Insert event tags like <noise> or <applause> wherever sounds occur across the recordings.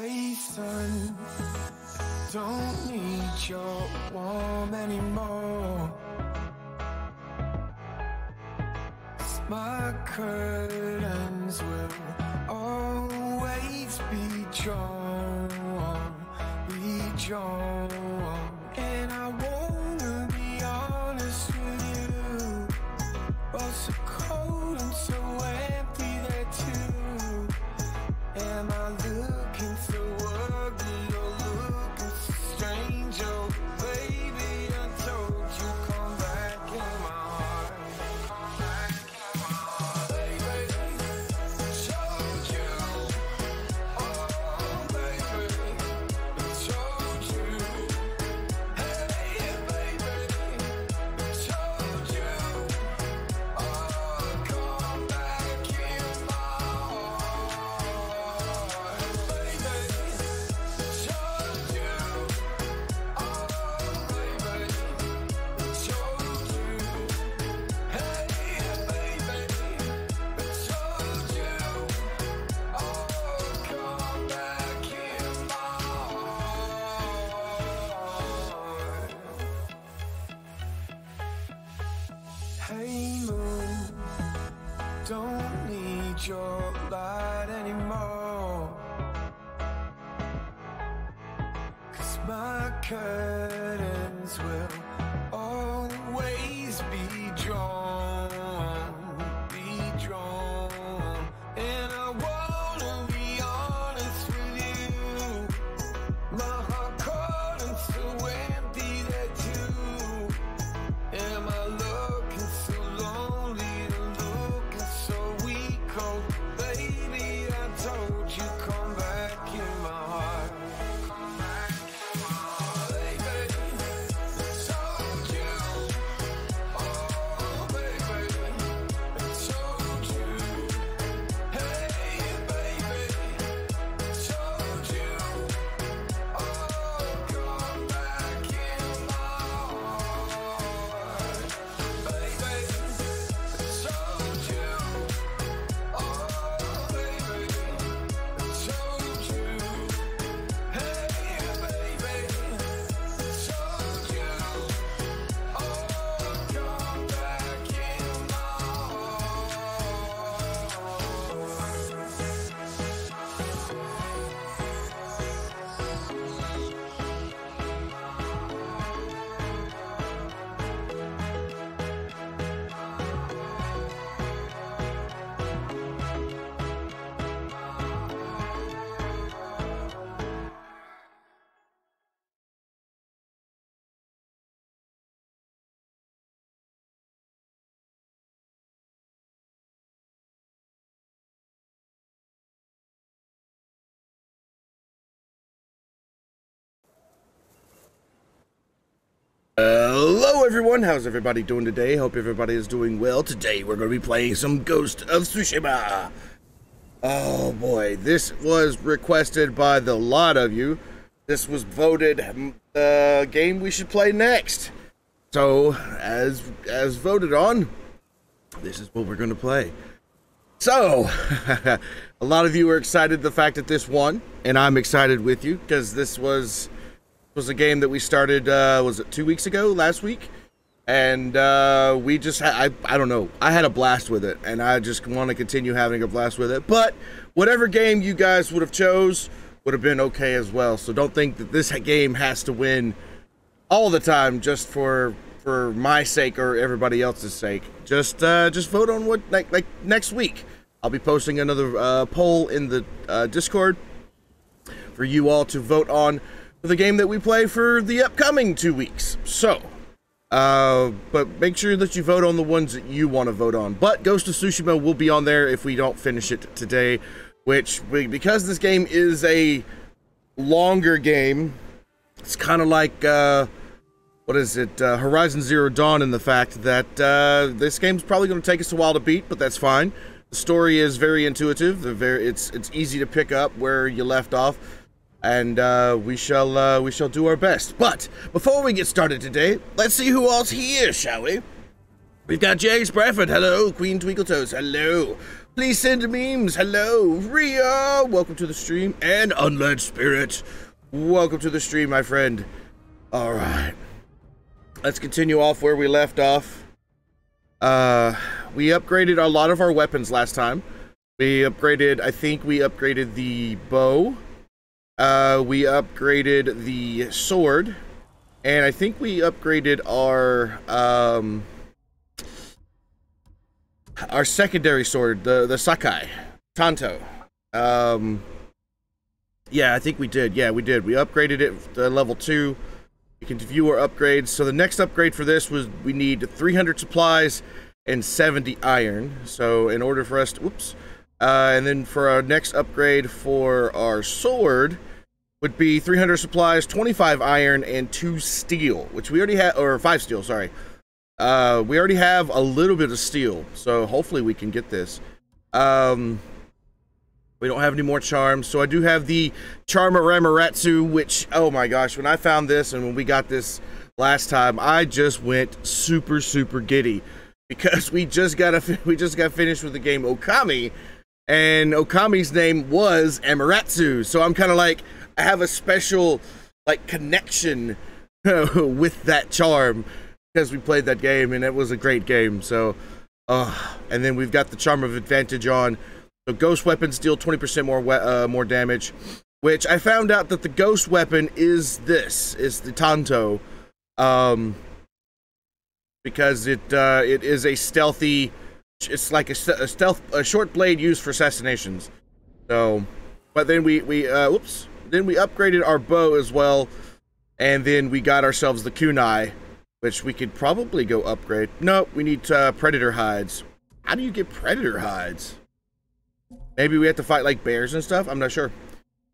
Hey son, don't need your warm anymore my curtains will always be drawn, be drawn. Everyone, how's everybody doing today? Hope everybody is doing well. Today we're going to be playing some Ghost of Tsushima. Oh boy, this was requested by the lot of you. This was voted the game we should play next. So, as as voted on, this is what we're going to play. So, <laughs> a lot of you are excited the fact that this won, and I'm excited with you because this was was a game that we started uh was it two weeks ago last week and uh we just I, I don't know. I had a blast with it and i just want to continue having a blast with it. But whatever game you guys would have chose would have been okay as well. So don't think that this game has to win all the time just for for my sake or everybody else's sake. Just uh just vote on what like like next week. I'll be posting another uh poll in the uh discord for you all to vote on for the game that we play for the upcoming two weeks. So, uh, but make sure that you vote on the ones that you want to vote on. But Ghost of Tsushima will be on there if we don't finish it today, which we, because this game is a longer game, it's kind of like uh, what is it, uh, Horizon Zero Dawn, in the fact that uh, this game's probably going to take us a while to beat, but that's fine. The story is very intuitive. The very it's it's easy to pick up where you left off and uh, we shall uh, we shall do our best. But before we get started today, let's see who all's here, shall we? We've got James Bradford, hello. Queen Twinkletoes, hello. Please send memes. Hello, Ria. Welcome to the stream. And Unled Spirit. Welcome to the stream, my friend. All right. Let's continue off where we left off. Uh, we upgraded a lot of our weapons last time. We upgraded, I think we upgraded the bow. Uh, we upgraded the sword. And I think we upgraded our, um, our secondary sword, the the Sakai, Tanto. Um, yeah, I think we did. Yeah, we did. We upgraded it to level two. You can view our upgrades. So the next upgrade for this was we need 300 supplies and 70 iron. So in order for us to, whoops, uh, and then for our next upgrade for our sword would be 300 supplies, 25 iron, and two steel, which we already have, or five steel, sorry. Uh, we already have a little bit of steel, so hopefully we can get this. Um, we don't have any more charms, so I do have the Charm of Ramaratsu, which, oh my gosh, when I found this and when we got this last time, I just went super, super giddy because <laughs> we just got a, we just got finished with the game Okami, and Okami's name was Amaterasu, so I'm kind of like, I have a special like connection <laughs> with that charm because we played that game and it was a great game. So, uh, and then we've got the charm of advantage on. So ghost weapons deal 20% more uh, more damage, which I found out that the ghost weapon is this is the Tanto, um, because it uh, it is a stealthy. It's like a, a stealth a short blade used for assassinations. So, but then we we uh, whoops. Then we upgraded our bow as well, and then we got ourselves the kunai, which we could probably go upgrade. No, we need uh, predator hides. How do you get predator hides? Maybe we have to fight like bears and stuff. I'm not sure.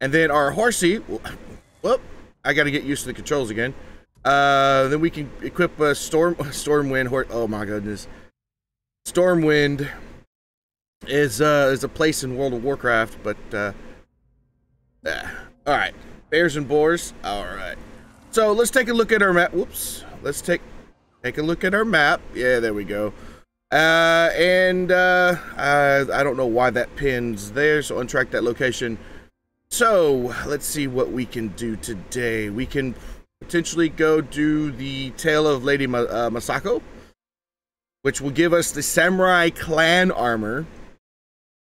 And then our horsey. Whoop! I got to get used to the controls again. Uh, then we can equip a storm <laughs> stormwind horse. Oh my goodness, stormwind is uh is a place in World of Warcraft, but uh. All right, bears and boars. All right. So let's take a look at our map. Whoops. Let's take take a look at our map. Yeah, there we go. Uh, and uh, I, I don't know why that pin's there, so untrack that location. So let's see what we can do today. We can potentially go do the Tale of Lady Ma- uh, Masako, which will give us the Samurai Clan armor,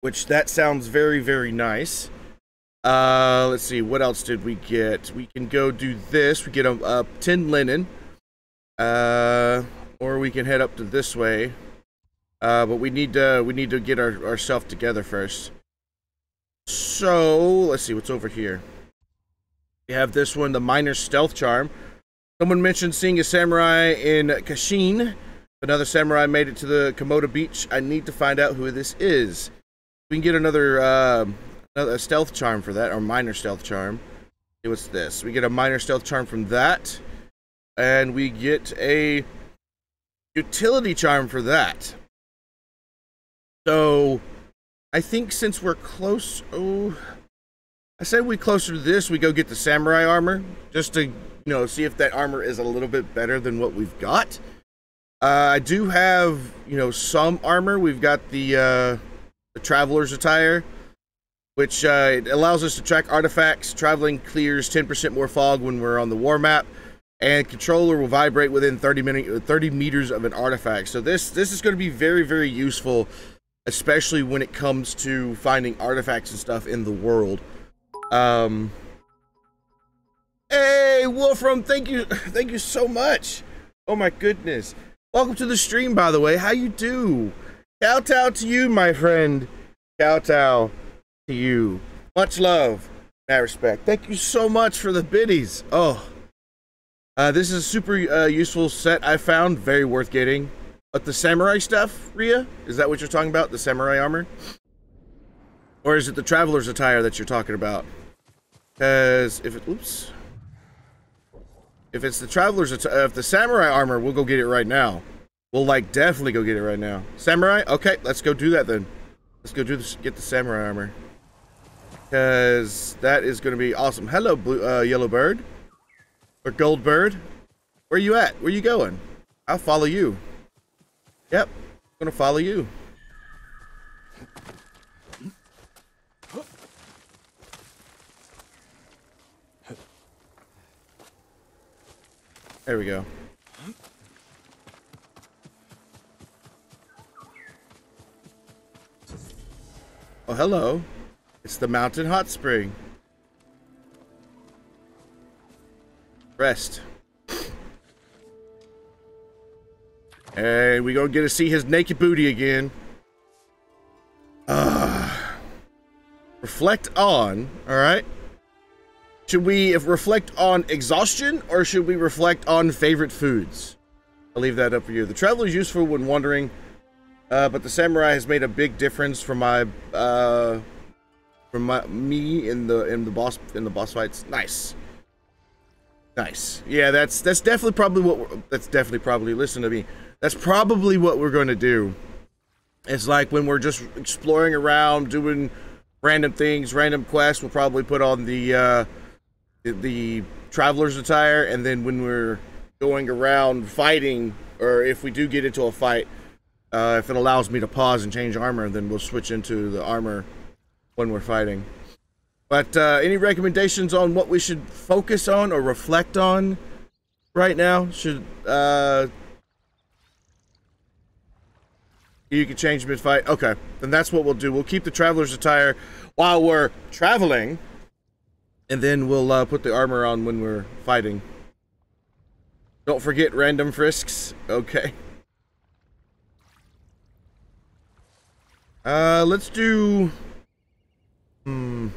which that sounds very very nice. Uh, let's see, what else did we get? We can go do this. We get a, a tin linen. Uh, or we can head up to this way. Uh, but we need to we need to get our ourselves together first. So let's see what's over here. We have this one, the Minor Stealth Charm. Someone mentioned seeing a samurai in Kashin. Another samurai made it to the Komoda Beach. I need to find out who this is. We can get another uh, another stealth charm for that, or minor stealth charm. What's this? We get a minor stealth charm from that, and we get a utility charm for that. So, I think since we're close, oh, I said we closer to this, we go get the samurai armor just to you know see if that armor is a little bit better than what we've got. Uh, I do have you know some armor. We've got the uh, the traveler's attire, which uh, allows us to track artifacts. Traveling clears 10% more fog when we're on the war map, and controller will vibrate within 30 minute, 30 meters of an artifact. So this this is going to be very very useful, especially when it comes to finding artifacts and stuff in the world. Um. Hey, Wolfram, thank you, <laughs> thank you so much. Oh my goodness. Welcome to the stream, by the way. How you do? Kowtow to you, my friend. Kowtow to you. Much love, mad respect. Thank you so much for the biddies. Oh, uh, this is a super uh, useful set I found. Very worth getting. But the samurai stuff, Ria, is that what you're talking about? The samurai armor, or is it the traveler's attire that you're talking about? Because if it, oops, if it's the traveler's, atti- if the samurai armor, we'll go get it right now. We'll like definitely go get it right now. Samurai, okay, let's go do that then. Let's go do this, get the samurai armor, because that is going to be awesome. Hello, blue, uh, yellow bird, or gold bird. Where you at? Where you going? I'll follow you. Yep, I'm gonna follow you. There we go. Oh, hello. It's the mountain hot spring. Rest. And we gonna get to see his naked booty again. Uh, reflect on, alright? Should we reflect on exhaustion or should we reflect on favorite foods? I'll leave that up for you. The traveler is useful when wandering, uh, but the samurai has made a big difference for my uh, from my me in the in the boss in the boss fights. Nice. Nice. Yeah, that's that's definitely probably what that's definitely probably listen to me. That's probably what we're going to do. It's like when we're just exploring around doing random things, random quests, we'll probably put on the uh the, traveler's attire and then when we're going around fighting or if we do get into a fight uh, if it allows me to pause and change armor then we'll switch into the armor when we're fighting but uh, any recommendations on what we should focus on or reflect on right now? Should uh, you can change mid fight? Okay, then that's what we'll do. We'll keep the traveler's attire while we're traveling, and then we'll uh, put the armor on when we're fighting. Don't forget random frisks. Okay. Uh, let's do. Hmm.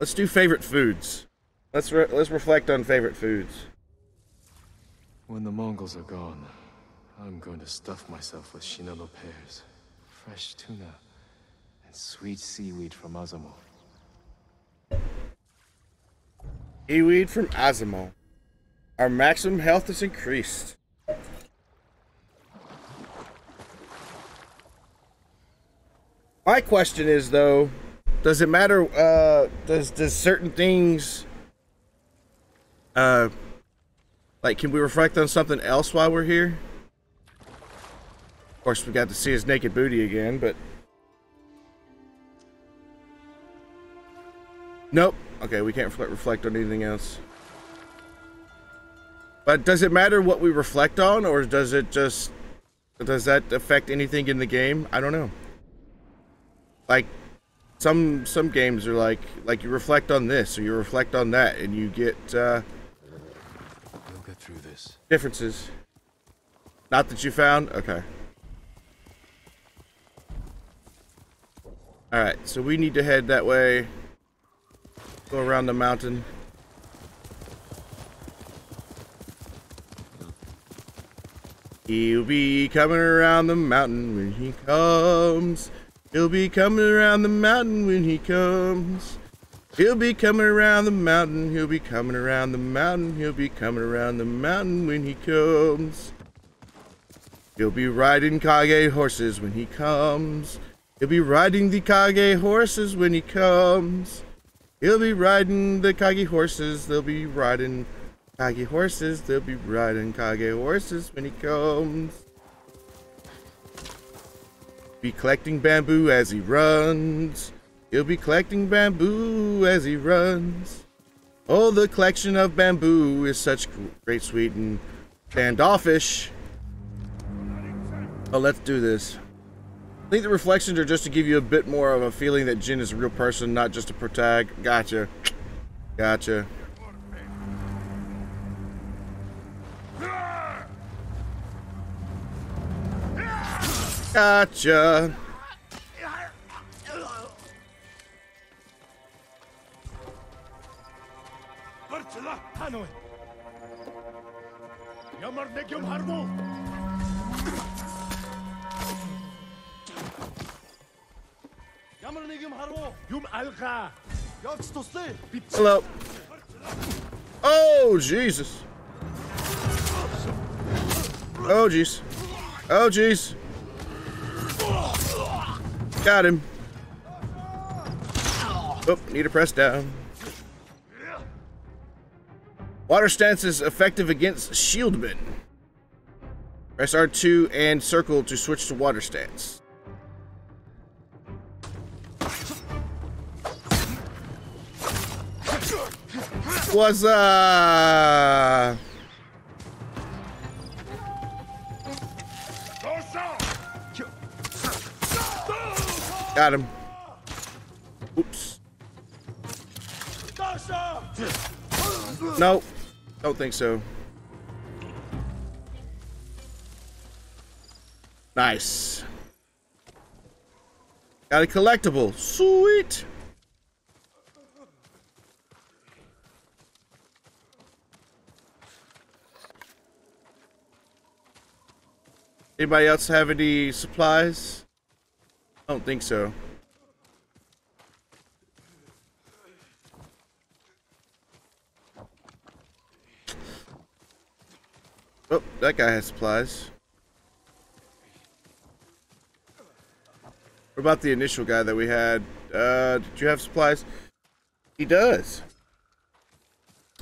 Let's do favorite foods. Let's re- let's reflect on favorite foods. When the Mongols are gone, I'm going to stuff myself with Shinano pears, fresh tuna, and sweet seaweed from Azamo. Seaweed from Azamo. Our maximum health is increased. My question is though, does it matter uh does does certain things uh like can we reflect on something else while we're here? Of course we got to see his naked booty again, but Nope. Okay, we can't reflect, reflect on anything else. But does it matter what we reflect on, or does it just does that affect anything in the game? I don't know. Like some some games are like like you reflect on this or you reflect on that, and you get uh, We'll get through this. differences. Not that you found. Okay. All right, so we need to head that way. Go around the mountain. He'll be coming around the mountain when he comes. He'll be coming around the mountain when he comes. He'll be coming around the mountain. He'll be coming around the mountain. He'll be coming around the mountain when he comes. He'll be riding Kage horses when he comes. He'll be riding the Kage horses when he comes. He'll be riding the Kage horses. They'll be riding Kage horses. They'll be riding Kage horses when he comes. Be collecting bamboo as he runs. He'll be collecting bamboo as he runs. Oh, the collection of bamboo is such great, sweet, and standoffish. Oh, let's do this. I think the reflections are just to give you a bit more of a feeling that Jin is a real person, not just a protag. Gotcha. Gotcha. Gotcha. Yamar Hello. Oh, Jesus. Oh, jeez. Oh, jeez. Got him. Oh, need to press down. Water stance is effective against shieldmen. Press R2 and circle to switch to water stance. Was uh got him. Oops. No, don't think so. Nice. Got a collectible. Sweet. Anybody else have any supplies? I don't think so. Oh, that guy has supplies. What about the initial guy that we had? Uh, did you have supplies? He does.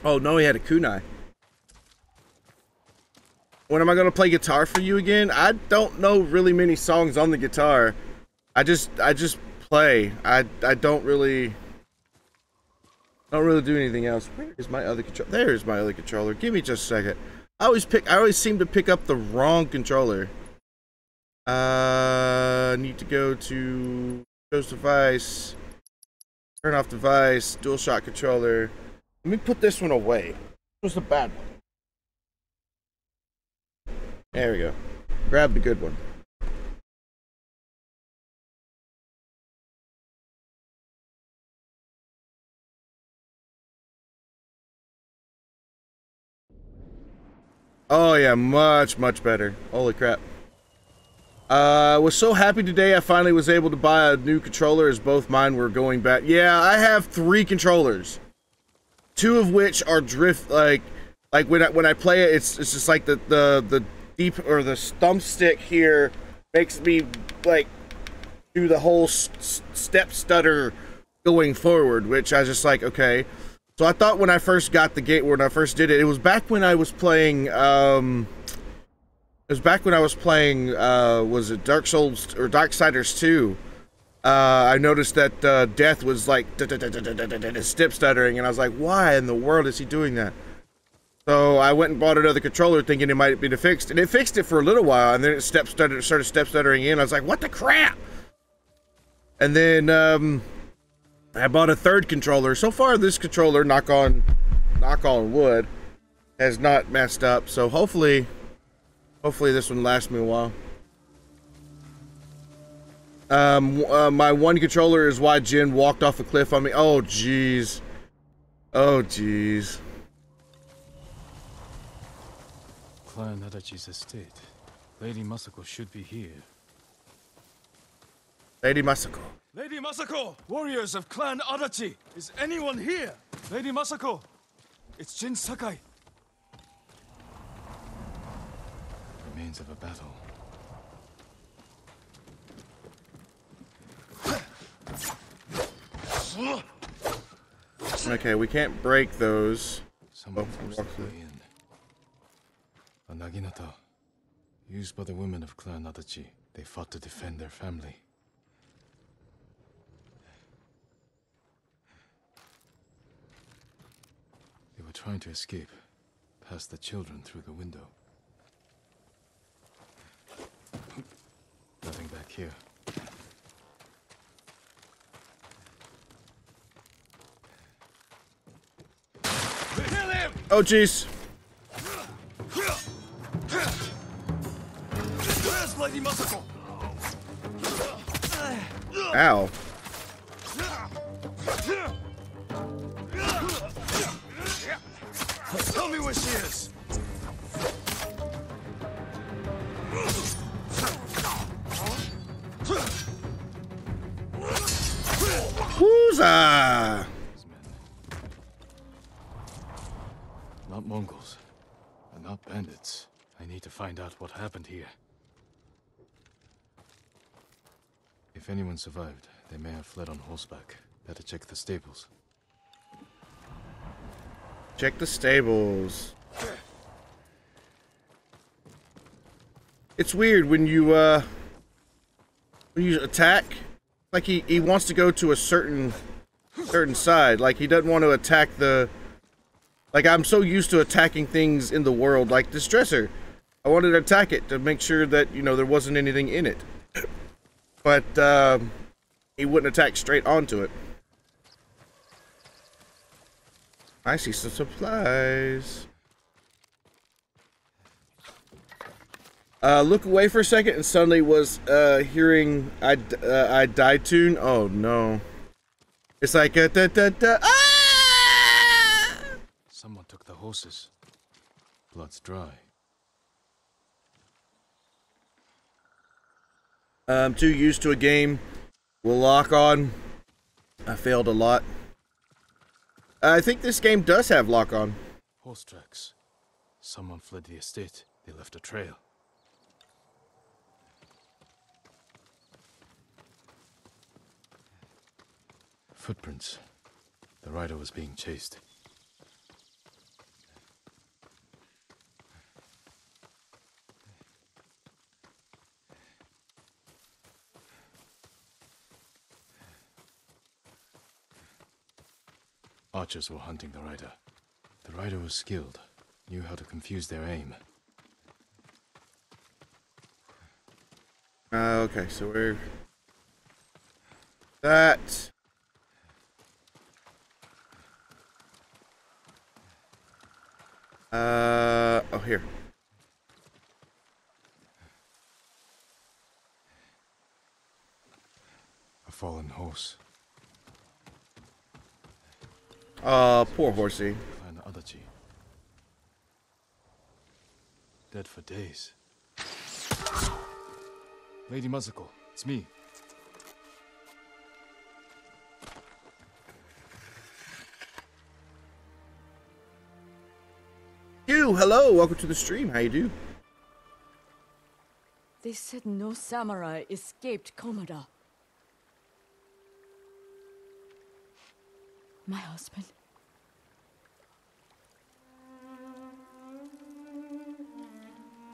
Oh, no, he had a kunai. When am I going to play guitar for you again? I don't know really many songs on the guitar. I just I just play. I I don't really don't really do anything else. Where is my other controller? There is my other controller. Give me just a second. I always pick I always seem to pick up the wrong controller. Uh need to go to choose device. Turn off device, DualShock controller. Let me put this one away. This was the bad one. There we go. Grab the good one. Oh yeah, much much better. Holy crap. Uh, was so happy today I finally was able to buy a new controller as both mine were going back. Yeah, I have three controllers. Two of which are drift like like when I when I play it it's it's just like the the the deep or the stump stick here makes me like do the whole step stutter going forward, which I was just like, okay. So I thought when I first got the gate, when I first did it, it was back when I was playing. Um, it was back when I was playing. Uh, was it Dark Souls or Dark Darksiders two? Uh, I noticed that uh, Death was like step stuttering, and I was like, why in the world is he doing that? So I went and bought another controller, thinking it might be fixed, and it fixed it for a little while, and then it step stuttered, started step stuttering in. I was like, what the crap? And then um, I bought a third controller. So far, this controller, knock on, knock on wood, has not messed up. So hopefully, hopefully this one lasts me a while. Um, uh, my one controller is why Jin walked off a cliff on me. Oh, jeez. Oh, jeez. Clan Adachi's estate. Lady Masako should be here. Lady Masako. Lady Masako! Warriors of Clan Adachi! Is anyone here? Lady Masako! It's Jin Sakai. Remains of a battle. Okay, we can't break those. Someone Oh, forced their okay. way in. A Naginata, used by the women of Clan Adachi. They fought to defend their family. They were trying to escape, past the children through the window. Nothing back here. Kill him! Oh, jeez. Ow. Tell me where she is! Whoozah! Uh, These. Not Mongols. And not bandits. I need to find out what happened here. If anyone survived, they may have fled on horseback. Better check the stables. Check the stables. It's weird when you uh when you attack like he, he wants to go to a certain certain side. Like he doesn't want to attack the Like I'm so used to attacking things in the world, like this dresser. I wanted to attack it to make sure that you know there wasn't anything in it, but um, he wouldn't attack straight onto it. I see some supplies. Uh, look away for a second, and suddenly was uh, hearing I uh, I died tune. Oh no! It's like a da da da. Ah! Someone took the horses. Blood's dry. I'm too used to a game. We'll lock on. I failed a lot. I think this game does have lock on. Horse tracks. Someone fled the estate. They left a trail. Footprints. The rider was being chased. Archers were hunting the rider. The rider was skilled, knew how to confuse their aim. Uh, okay, so we're that. Uh oh, here. A fallen horse. Uh, poor horsey. Clan Adachi. Dead for days. Lady Masako, it's me. You, hello, welcome to the stream. How you do? They said no samurai escaped Komoda. My husband.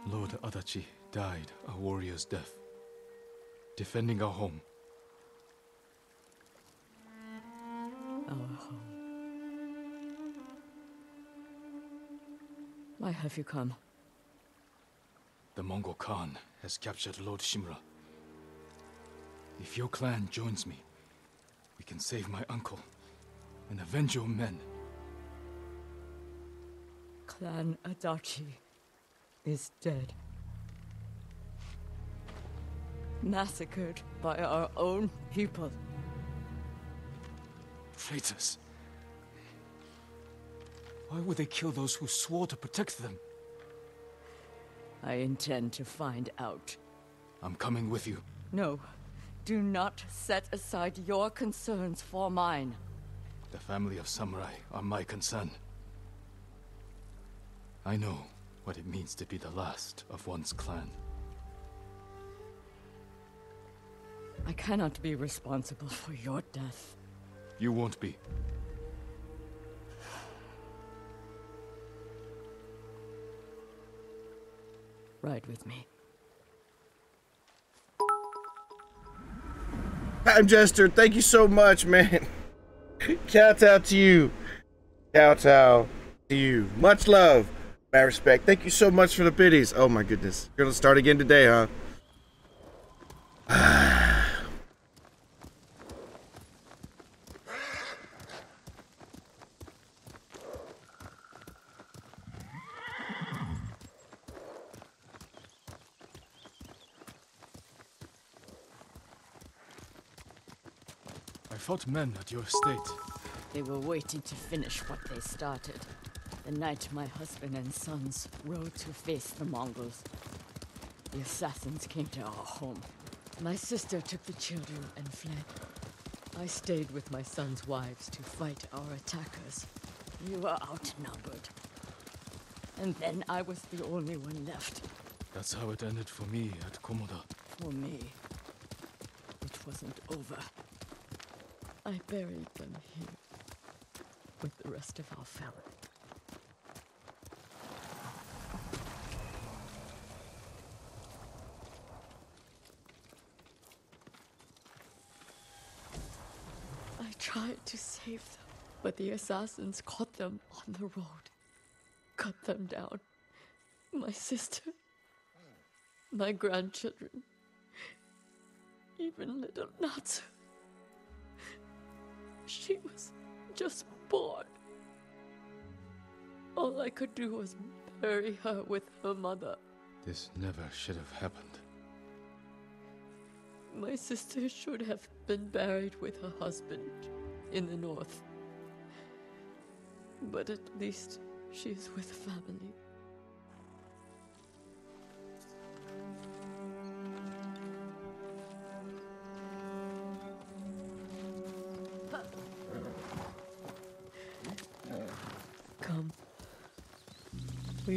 Lord Adachi died a warrior's death. Defending our home. Our home. Why have you come? The Mongol Khan has captured Lord Shimura. If your clan joins me, we can save my uncle and avenge your men. Clan Adachi is dead. Massacred by our own people. Traitors. Why would they kill those who swore to protect them? I intend to find out. I'm coming with you. No, do not set aside your concerns for mine. The family of samurai are my concern. I know what it means to be the last of one's clan. I cannot be responsible for your death. You won't be. Ride with me. Time Jester, thank you so much, man. Kowtow to you. Kowtow to you. Much love. My respect. Thank you so much for the biddies. Oh my goodness. You're gonna start again today, huh? <sighs> <sighs> fought men at your estate. They were waiting to finish what they started. The night my husband and sons rode to face the Mongols. The assassins came to our home. My sister took the children and fled. I stayed with my sons' wives to fight our attackers. We were outnumbered. And then I was the only one left. That's how it ended for me at Komoda. For me, it wasn't over. I buried them here with the rest of our family. I tried to save them. But the assassins caught them on the road, cut them down. My sister, my grandchildren, even little Natsu. She was just born. All I could do was bury her with her mother. This never should have happened. My sister should have been buried with her husband in the north. But at least she is with family.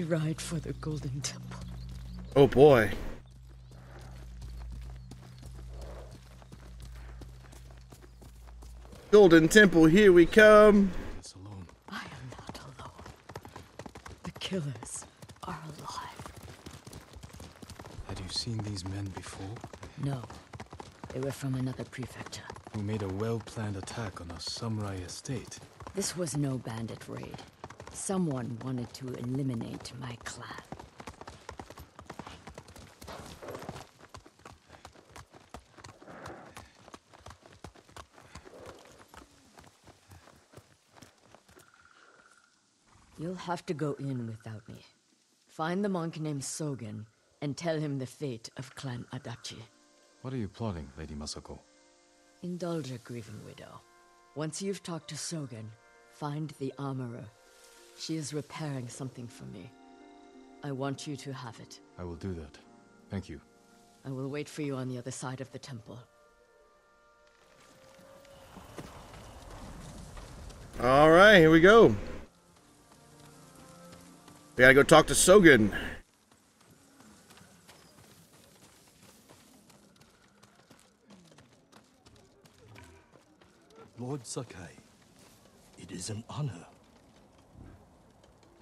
Ride for the Golden Temple. Oh boy. Golden Temple, here we come. Alone. I am not alone. The killers are alive. Had you seen these men before? No, they were from another prefecture. Who made a well-planned attack on a samurai estate? This was no bandit raid. Someone wanted to eliminate my clan. You'll have to go in without me. Find the monk named Sogen and tell him the fate of Clan Adachi. What are you plotting, Lady Masako? Indulge a grieving widow. Once you've talked to Sogen, find the armorer. She is repairing something for me. I want you to have it. I will do that. Thank you. I will wait for you on the other side of the temple. All right, here we go. We gotta go talk to Sogen. Lord Sakai, it is an honor.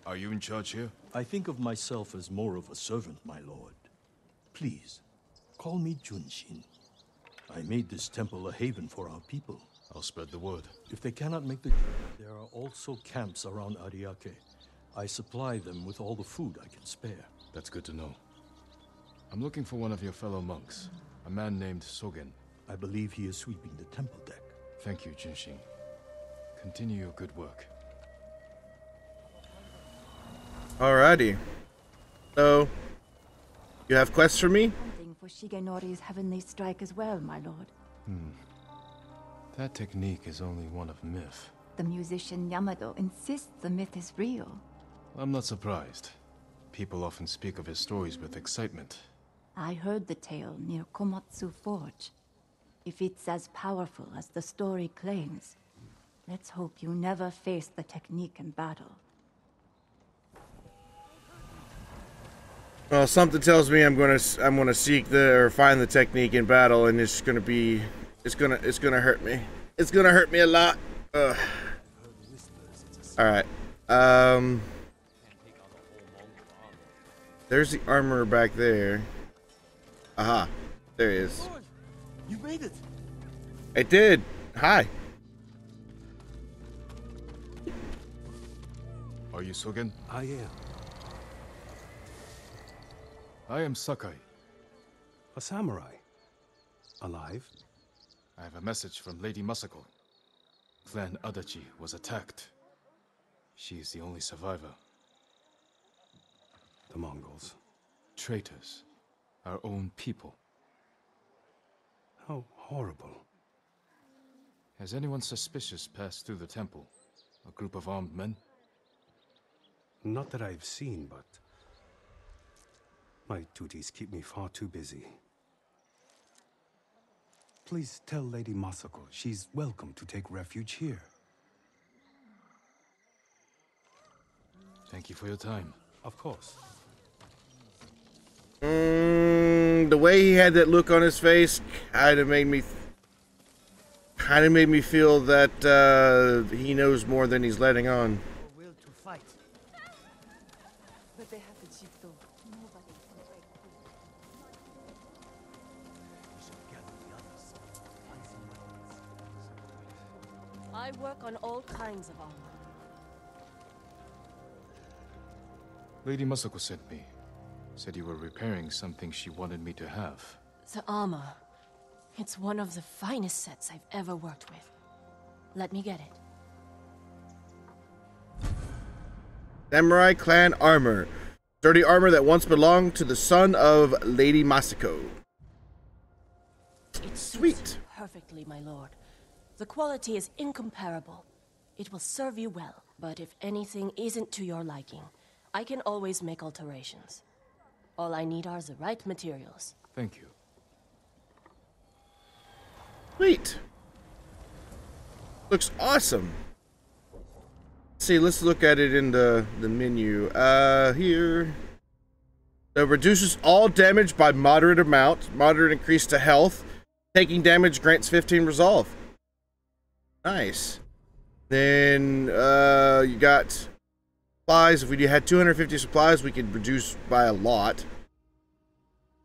Are you in charge here? I think of myself as more of a servant, my lord. Please, call me Junshin. I made this temple a haven for our people. I'll spread the word. If they cannot make the journey, there are also camps around Ariake. I supply them with all the food I can spare. That's good to know. I'm looking for one of your fellow monks, a man named Sogen. I believe he is sweeping the temple deck. Thank you, Junshin. Continue your good work. Alrighty. So, you have quests for me? Hunting for Shigenori's heavenly strike as well, my lord. Hmm. That technique is only one of myth. The musician Yamado insists the myth is real. I'm not surprised. People often speak of his stories with excitement. I heard the tale near Komatsu Forge. If it's as powerful as the story claims, let's hope you never face the technique in battle. Well, something tells me I'm gonna s- I'm gonna seek the or find the technique in battle, and it's gonna be it's gonna it's gonna hurt me. It's gonna hurt me a lot. Ugh. All right. Um. There's the armor back there. Aha. There he is. You made it! I did. Hi. Are you Sogen? I am. I am Sakai. A samurai. Alive? I have a message from Lady Masako. Clan Adachi was attacked. She is the only survivor. The Mongols. Traitors. Our own people. How horrible. Has anyone suspicious passed through the temple? A group of armed men? Not that I've seen, but my duties keep me far too busy. Please tell Lady Masako she's welcome to take refuge here. Thank you for your time. Of course. Mm, the way he had that look on his face kind of made me kind of made me feel that uh, he knows more than he's letting on. I work on all kinds of armor. Lady Masako sent me. Said you were repairing something she wanted me to have. The armor. It's one of the finest sets I've ever worked with. Let me get it. Samurai clan armor. Sturdy armor that once belonged to the son of Lady Masako. It suits Sweet. perfectly, my lord. The quality is incomparable. It will serve you well, but if anything isn't to your liking, I can always make alterations. All I need are the right materials. Thank you. Wait. Looks awesome. Let's see, let's look at it in the, the menu. Uh, here. So reduces all damage by moderate amount. Moderate increase to health. Taking damage grants 15 resolve. Nice. Then, uh, you got supplies. If we had 250 supplies, we could reduce by a lot.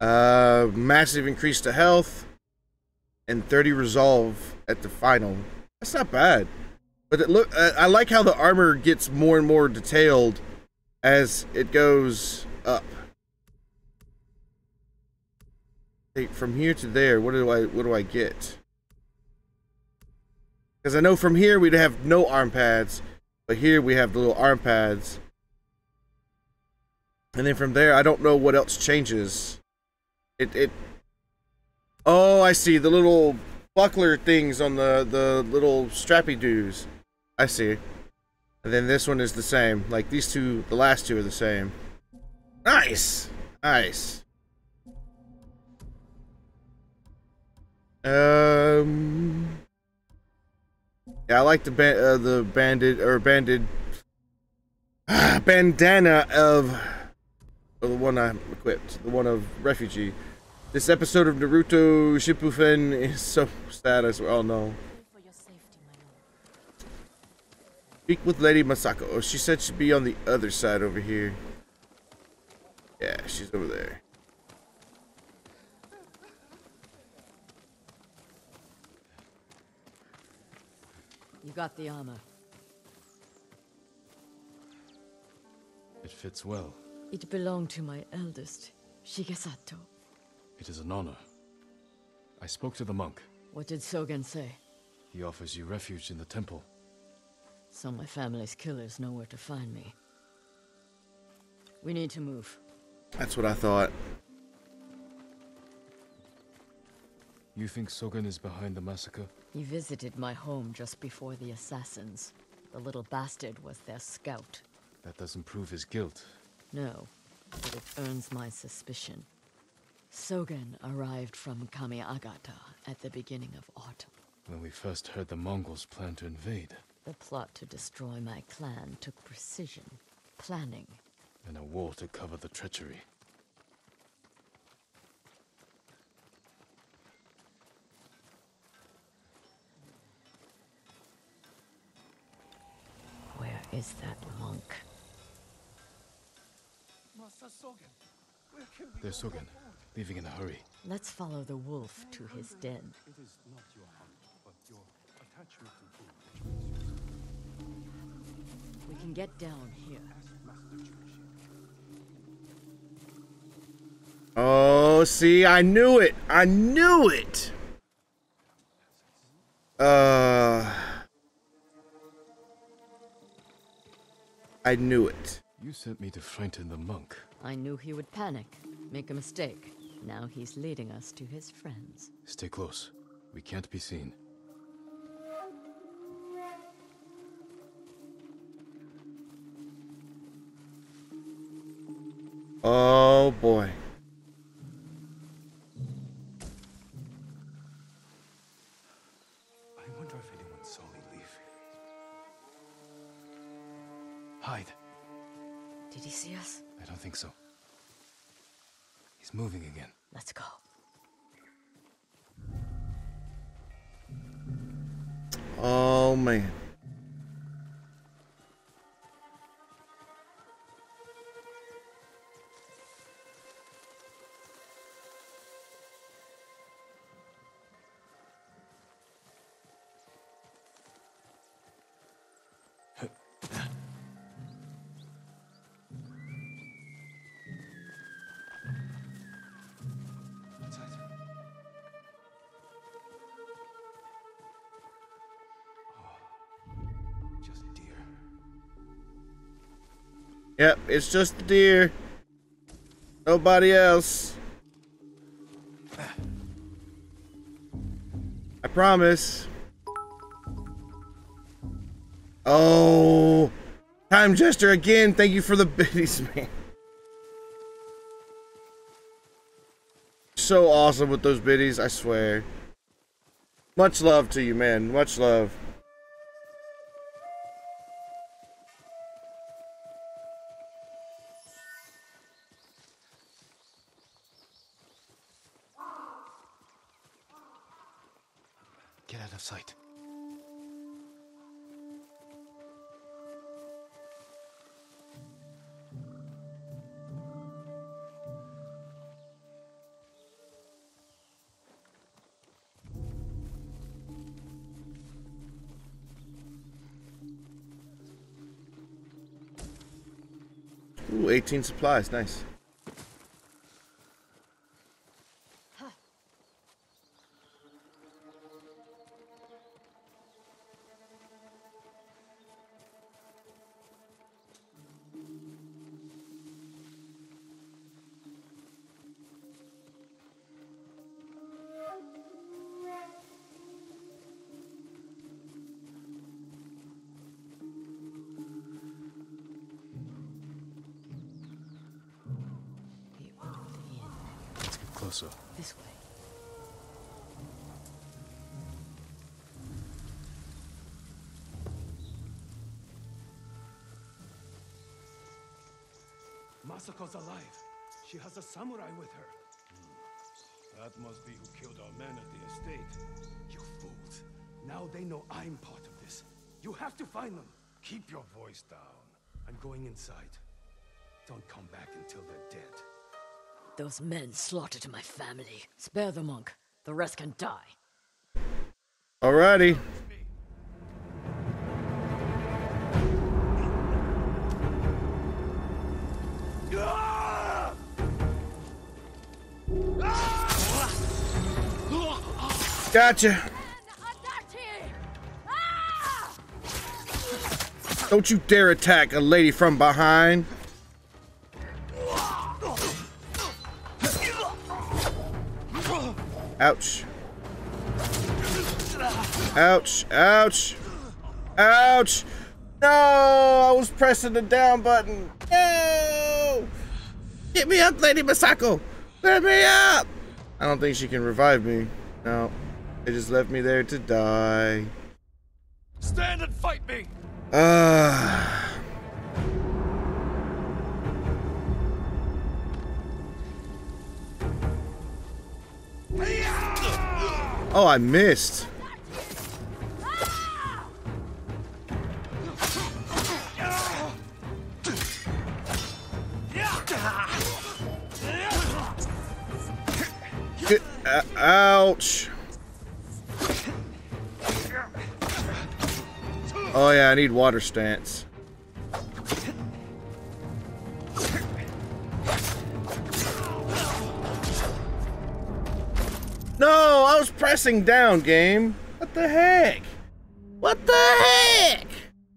Uh, massive increase to health and 30 resolve at the final. That's not bad. But it look uh, I like how the armor gets more and more detailed as it goes up. From here to there, what do I what do I get? Cuz I know from here we'd have no arm pads, but here we have the little arm pads. And then from there I don't know what else changes. It it Oh, I see the little buckler things on the the little strappy doos. I see. And then this one is the same. Like these two, the last two are the same. Nice, nice. Um. Yeah, I like the ba- uh, the banded or banded <sighs> bandana of, the one I'm equipped, the one of refugee. This episode of Naruto Shippuden is so sad as we all know. Speak with Lady Masako. Oh, she said she'd be on the other side over here. Yeah, she's over there. Got the armor. It fits well. It belonged to my eldest, Shigesato. It is an honor. I spoke to the monk. What did Sogen say? He offers you refuge in the temple. So my family's killers know where to find me. We need to move. That's what I thought. You think Sogen is behind the massacre? He visited my home just before the assassins. The little bastard was their scout. That doesn't prove his guilt. No, but it earns my suspicion. Sogen arrived from Kamiagata at the beginning of autumn. When we first heard the Mongols plan to invade, The plot to destroy my clan took precision, planning, and a war to cover the treachery. Is that monk? There's Sogen, leaving in a hurry. Let's follow the wolf to his den. It is not your hunt, but your attachment to food. We can get down here. Oh, see, I knew it. I knew it. Uh, I knew it. You sent me to frighten the monk. I knew he would panic, make a mistake. Now he's leading us to his friends. Stay close. We can't be seen. Oh boy. Moving again. Let's go. Yep, it's just the deer. Nobody else. I promise. Oh, time jester again. Thank you for the <laughs> biddies, man. So awesome with those biddies, I swear. Much love to you, man. Much love. Get out of sight. Ooh, 18 supplies. Nice. Masako's alive. She has a samurai with her. That must be who killed our men at the estate. You fools. Now they know I'm part of this. You have to find them. Keep your voice down. I'm going inside. Don't come back until they're dead. Those men slaughtered my family. Spare the monk. The rest can die. Alrighty. Gotcha. Don't you dare attack a lady from behind. Ouch. Ouch. Ouch. Ouch. No, I was pressing the down button. No. Get me up, Lady Masako. Let me up. I don't think she can revive me. No. They just left me there to die. Stand and fight me! Ah. Oh, I missed. Get, uh, ouch. Yeah, I need water stance. No, I was pressing down, game. What the heck? What the heck?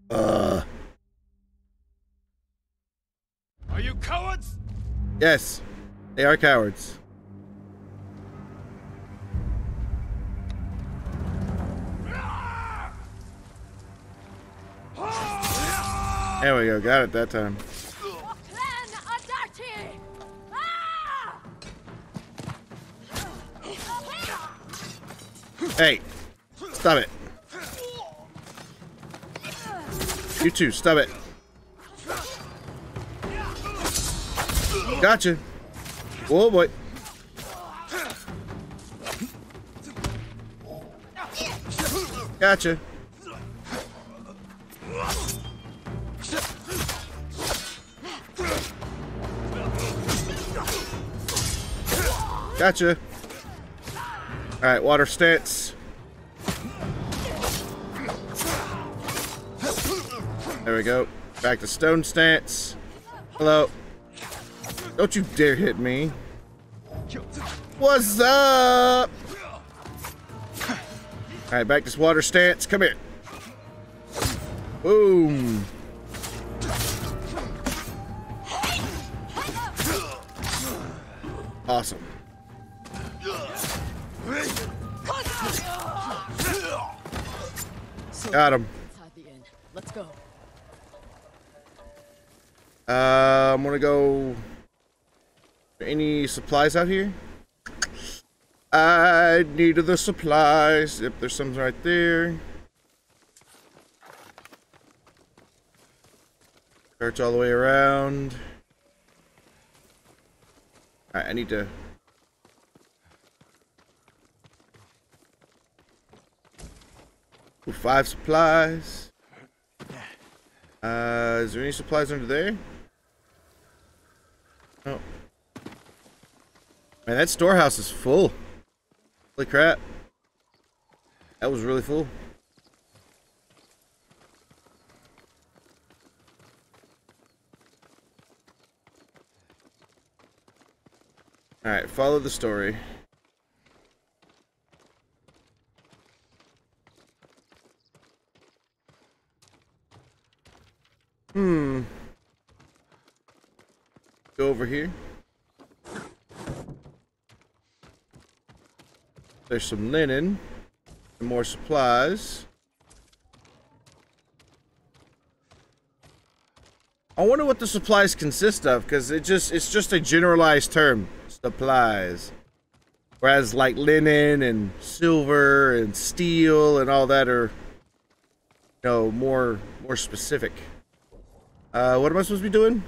Uh, Are you cowards? yes, they are cowards. There we go, got it that time. Hey, stop it. You too, stop it. Gotcha. Oh boy. Gotcha. Gotcha. Alright, water stance. There we go. Back to stone stance. Hello. Don't you dare hit me. What's up? Alright, back to water stance. Come here. Boom. Awesome. Got him. Let's go. Uh, I'm gonna go. Any supplies out here? I need the supplies. Yep, there's some right there. Starts all the way around. Alright, I need to. Five supplies. Uh, is there any supplies under there? Oh. Man, that storehouse is full. Holy crap. That was really full. Alright, follow the story. Hmm. Go over here. There's some linen. Some more supplies. I wonder what the supplies consist of, because it just it's just a generalized term. Supplies. Whereas like linen and silver and steel and all that are you know more more specific. Uh what am I supposed to be doing?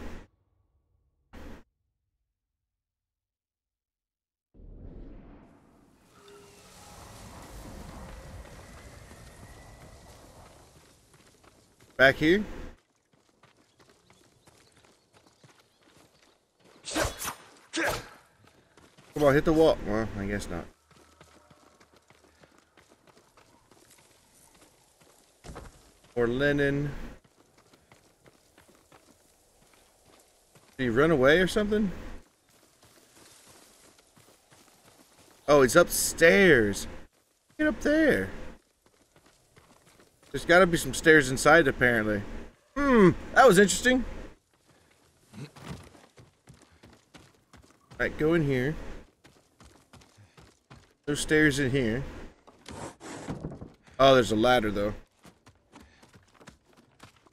Back here? Come on, hit the wall. Well, I guess not. Or linen. Did he run away or something? Oh, he's upstairs. Get up there. There's got to be some stairs inside, apparently. Hmm, that was interesting. Alright, go in here. There's stairs in here. Oh, there's a ladder, though.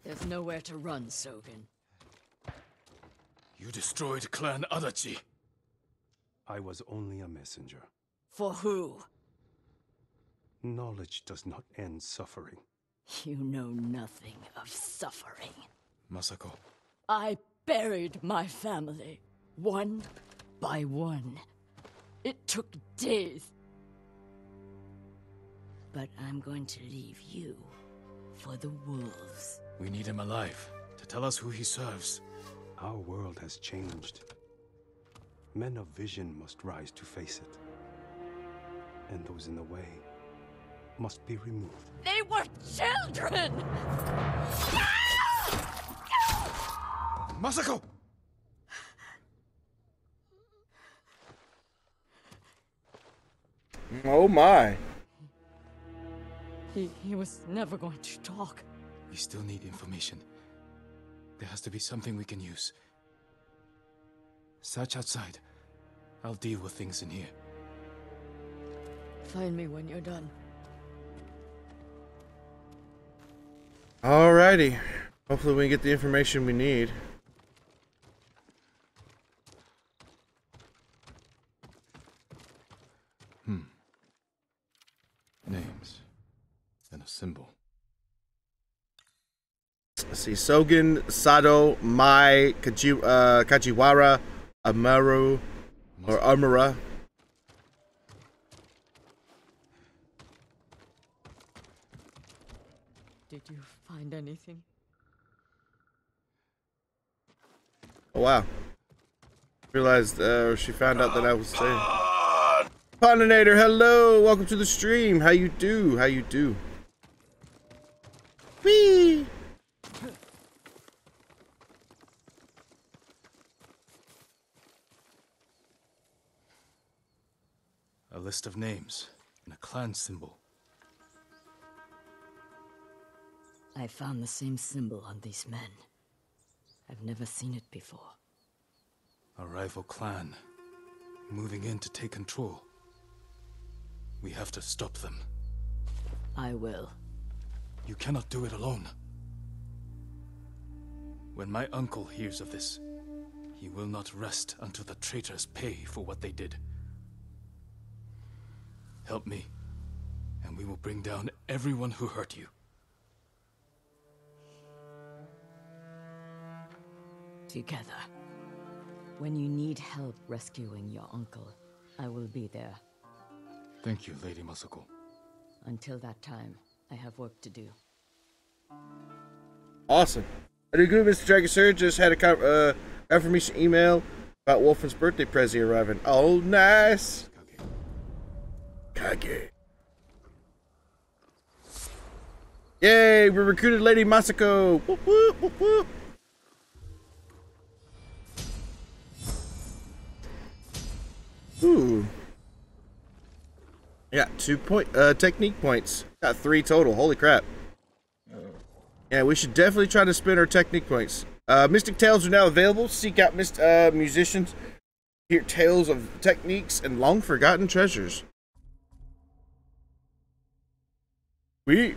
There's nowhere to run, Sogen. You destroyed Clan Adachi. I was only a messenger. For who? Knowledge does not end suffering. You know nothing of suffering. Masako, I buried my family, one by one. It took days. But I'm going to leave you for the wolves. we need him alive to tell us who he serves. Our world has changed. Men of vision must rise to face it. And those in the way must be removed. They were children! Masako! Oh my. He, he was never going to talk. We still need information. There has to be something we can use. Search outside. I'll deal with things in here. Find me when you're done. Alrighty. Hopefully we get the information we need. Hmm. Names. And a symbol. Let's see. Sogen, Sado, Mai, Kaji, uh, Kajiwara, Amaru, or Amura. Did you find anything? Oh wow. Realized uh, she found out that I was there. Poninator, hello! Welcome to the stream. How you do? How you do? List of names and a clan symbol. I found the same symbol on these men. I've never seen it before. A rival clan. moving in to take control. We have to stop them. I will. You cannot do it alone. When my uncle hears of this, he will not rest until the traitors pay for what they did. Help me, and we will bring down everyone who hurt you. Together. When you need help rescuing your uncle, I will be there. Thank you, Lady Masako. Until that time, I have work to do. Awesome. I do good, Mr. Dragon Sir. Just had a uh, confirmation email about Wolfen's birthday present arriving. Oh, nice. Kage. Yay, we recruited Lady Masako. Whoop, whoop, whoop. Ooh. Yeah, two point uh technique points. Got three total. Holy crap. Yeah, we should definitely try to spin our technique points. Uh, Mythic Tales are now available. Seek out mist, uh, musicians, hear tales of techniques and long forgotten treasures. We.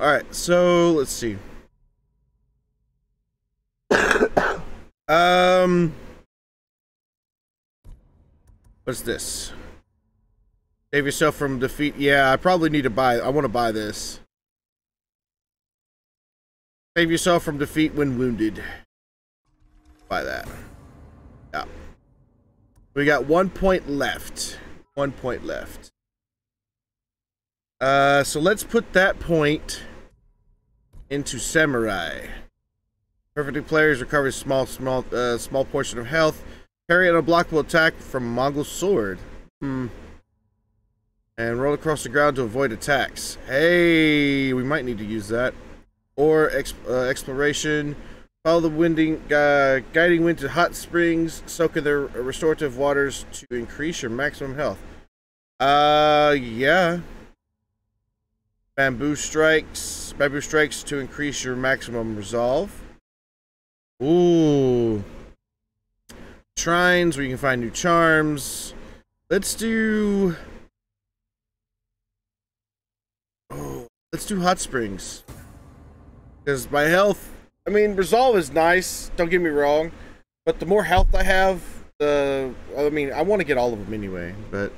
Alright, so let's see. <coughs> um. What's this? Save yourself from defeat. Yeah, I probably need to buy. I want to buy this. Save yourself from defeat when wounded. Buy that. Yeah. We got one point left. One point left. Uh, so let's put that point into samurai. Perfectly players recover small, small, uh, small portion of health. Parry an unblockable attack from Mongol sword. Hmm. And roll across the ground to avoid attacks. Hey, we might need to use that. Or exp uh, exploration. Follow the winding, uh, guiding wind to hot springs. Soak in their restorative waters to increase your maximum health. Uh, yeah. Bamboo strikes. Bamboo strikes to increase your maximum resolve. Ooh. Shrines where you can find new charms. Let's do. Oh, let's do hot springs. Because my health, I mean, resolve is nice. Don't get me wrong, but the more health I have, the I mean, I want to get all of them anyway. But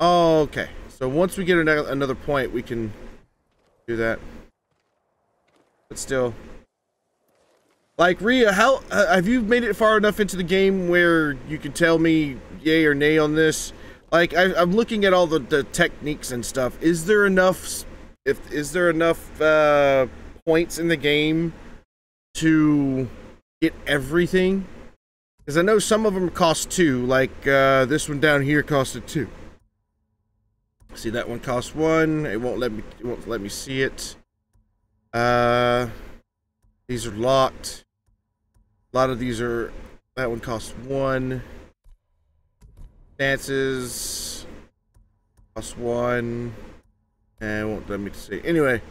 okay, so once we get another another point, we can do that. But still, like Ria, how uh, have you made it far enough into the game where you can tell me yay or nay on this? Like I, I'm looking at all the, the techniques and stuff. Is there enough? If is there enough uh, points in the game to get everything? Because I know some of them cost two. Like uh, this one down here costed two. See that one cost one. It won't let me. It won't let me see it. Uh, these are locked. A lot of these are. That one costs one. Dances cost one. And won't let me see. Anyway,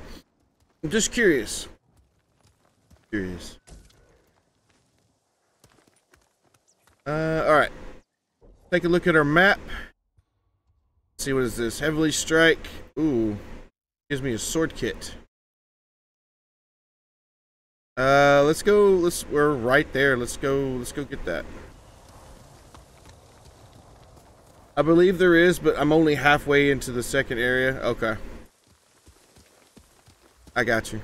I'm just curious. Curious. Uh, all right. Take a look at our map. See what is this? Heavily strike. Ooh, gives me a sword kit. Uh, let's go. Let's. We're right there. Let's go. Let's go get that. I believe there is, but I'm only halfway into the second area. Okay. I got you.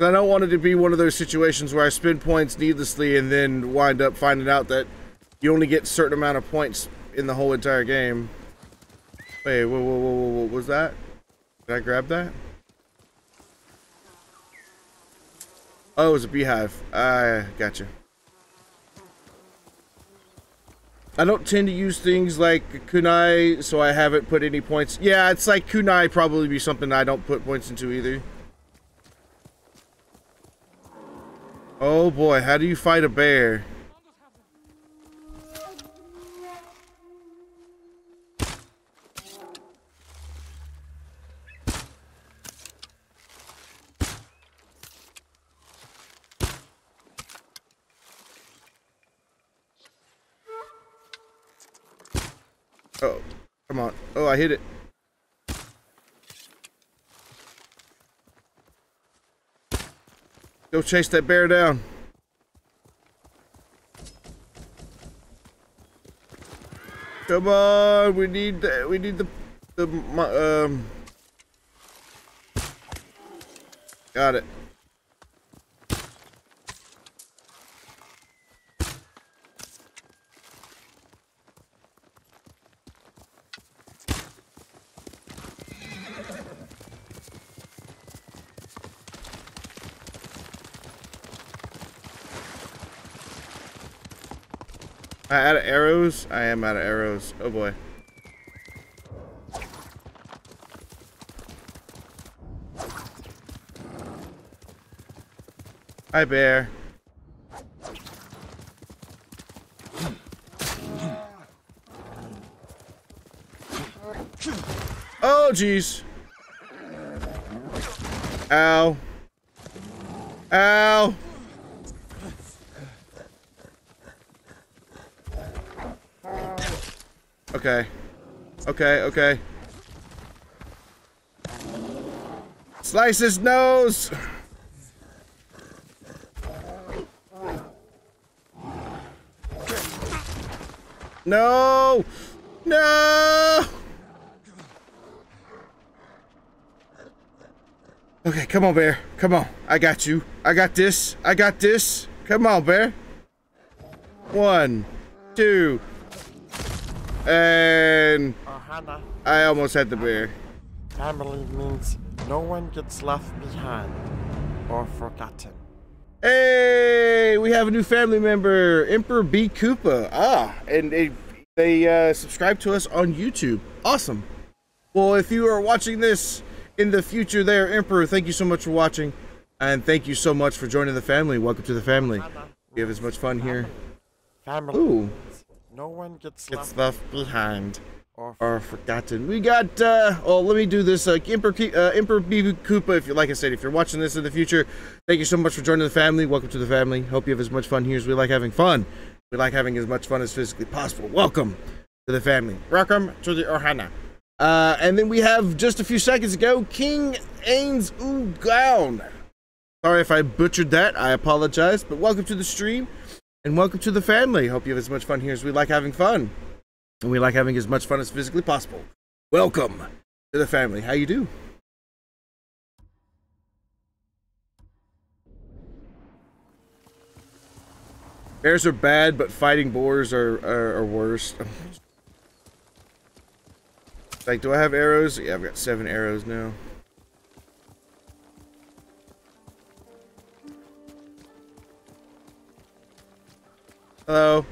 I don't want it to be one of those situations where I spend points needlessly and then wind up finding out that you only get certain amount of points in the whole entire game. Wait, whoa, whoa, whoa, whoa, what was that? Did I grab that? Oh, it was a beehive. Ah, I gotcha. I don't tend to use things like kunai, so I haven't put any points. Yeah, it's like kunai probably be something I don't put points into either. Oh boy, how do you fight a bear? Oh, I hit it. Go chase that bear down. Come on, we need the, we need the the um. Got it. I out of arrows? I am out of arrows. Oh boy. Hi, bear. Oh, jeez. Ow. Ow. Okay. Okay, okay. Slice his nose! No! No! Okay, come on, bear. Come on. I got you. I got this. I got this. Come on, bear. One, two, and I almost had the bear. family means no one gets left behind or forgotten. Hey, we have a new family member, Emperor B. Koopa. Ah, and they they uh, subscribe to us on YouTube. Awesome. Well, if you are watching this in the future, there, Emperor, thank you so much for watching, and thank you so much for joining the family. Welcome to the family. We have as much fun here. Family Ooh. No one gets, Gets left left behind or or forgotten. We got. uh Oh, let me do this. Uh, Emperor uh, Emperor B. Koopa. If you like I said, if you're watching this in the future, thank you so much for joining the family. Welcome to the family. Hope you have as much fun here as we like having fun. We like having as much fun as physically possible. Welcome to the family. Welcome to the Ohana. Uh, and then we have just a few seconds ago, King Ains Ugown. Sorry if I butchered that. I apologize. But welcome to the stream and welcome to the family. Hope you have as much fun here as we like having fun. And we like having as much fun as physically possible. Welcome to the family. How you do? Bears are bad, but fighting boars are are, are worse. like, do I have arrows? Yeah, I've got seven arrows now. Hello.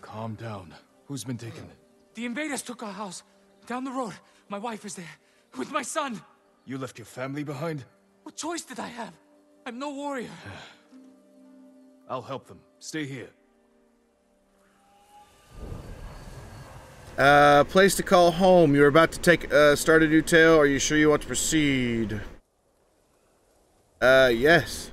Calm down. Who's been taken? The invaders took our house. Down the road. My wife is there. With my son. You left your family behind? What choice did I have? I'm no warrior. <sighs> I'll help them. Stay here. Uh, place to call home. You're about to take uh, start a new tale. Are you sure you want to proceed? Uh, yes.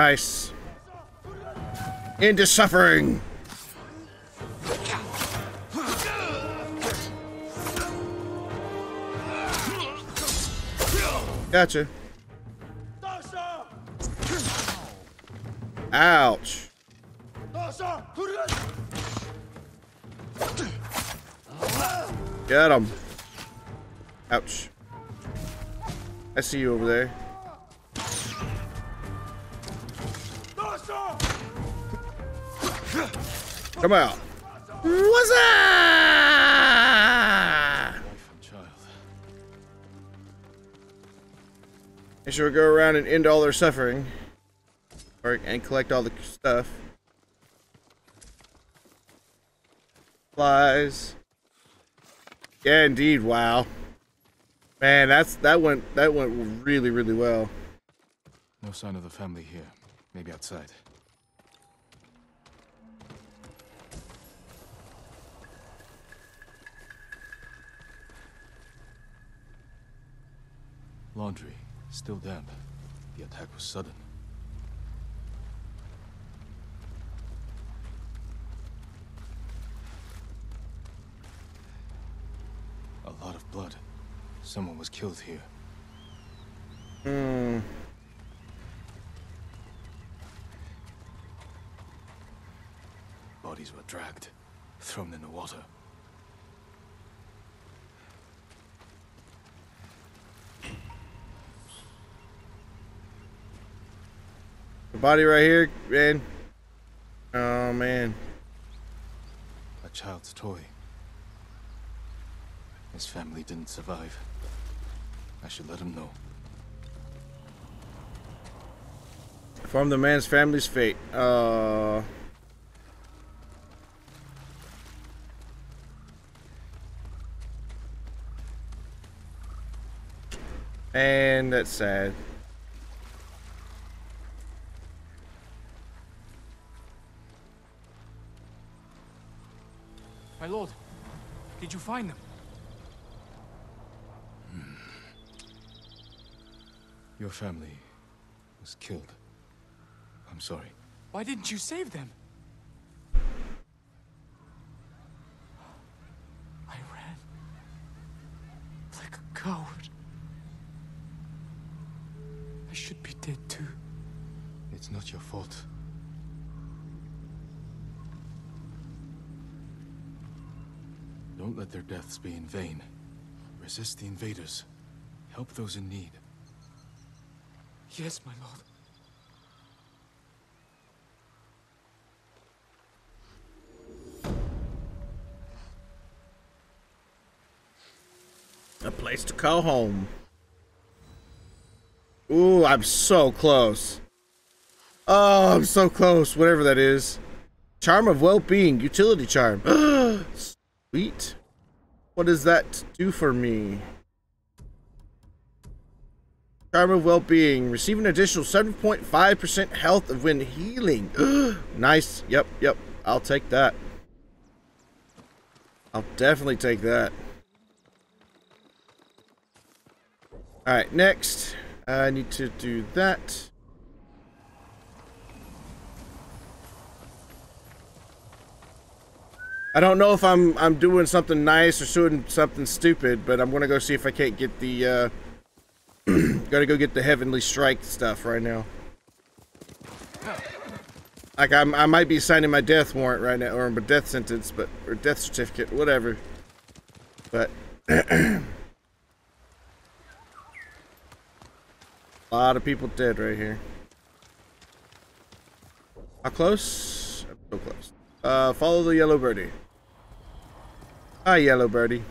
Nice. Into suffering. Gotcha. Ouch. Get him. Ouch. I see you over there. Come out. What's? Make sure we go around and end all their suffering. Or, and collect all the stuff. Flies. Yeah, indeed. Wow. Man, that's that went that went really really well. No sign of the family here. Maybe outside. Laundry, still damp. The attack was sudden. A lot of blood. Someone was killed here. Hmm. Bodies were dragged, thrown in the water. Body right here, man. Oh man. A child's toy. His family didn't survive. I should let him know. From the man's family's fate. Uh. And that's sad. Lord, did you find them? Hmm. Your family was killed. I'm sorry. Why didn't you save them? I ran like a coward. I should be dead too. It's not your fault. Don't let their deaths be in vain. Resist the invaders. Help those in need. Yes, my lord. A place to call home. Ooh, I'm so close. Oh, I'm so close. Whatever that is. Charm of well-being, utility charm. <gasps> Sweet. What does that do for me? Charm of well-being. Receive an additional 7.5% health of when healing. <gasps> nice. Yep, yep. I'll take that. I'll definitely take that. Alright, next. I need to do that. I don't know if I'm I'm doing something nice or doing something stupid, but I'm gonna go see if I can't get the uh <clears throat> gotta go get the heavenly strike stuff right now. Like I'm I might be signing my death warrant right now or my death sentence, but or death certificate, whatever. But a <clears throat> lot of people dead right here. How close? I'm so close. Uh, follow the yellow birdie. Hi, yellow birdie.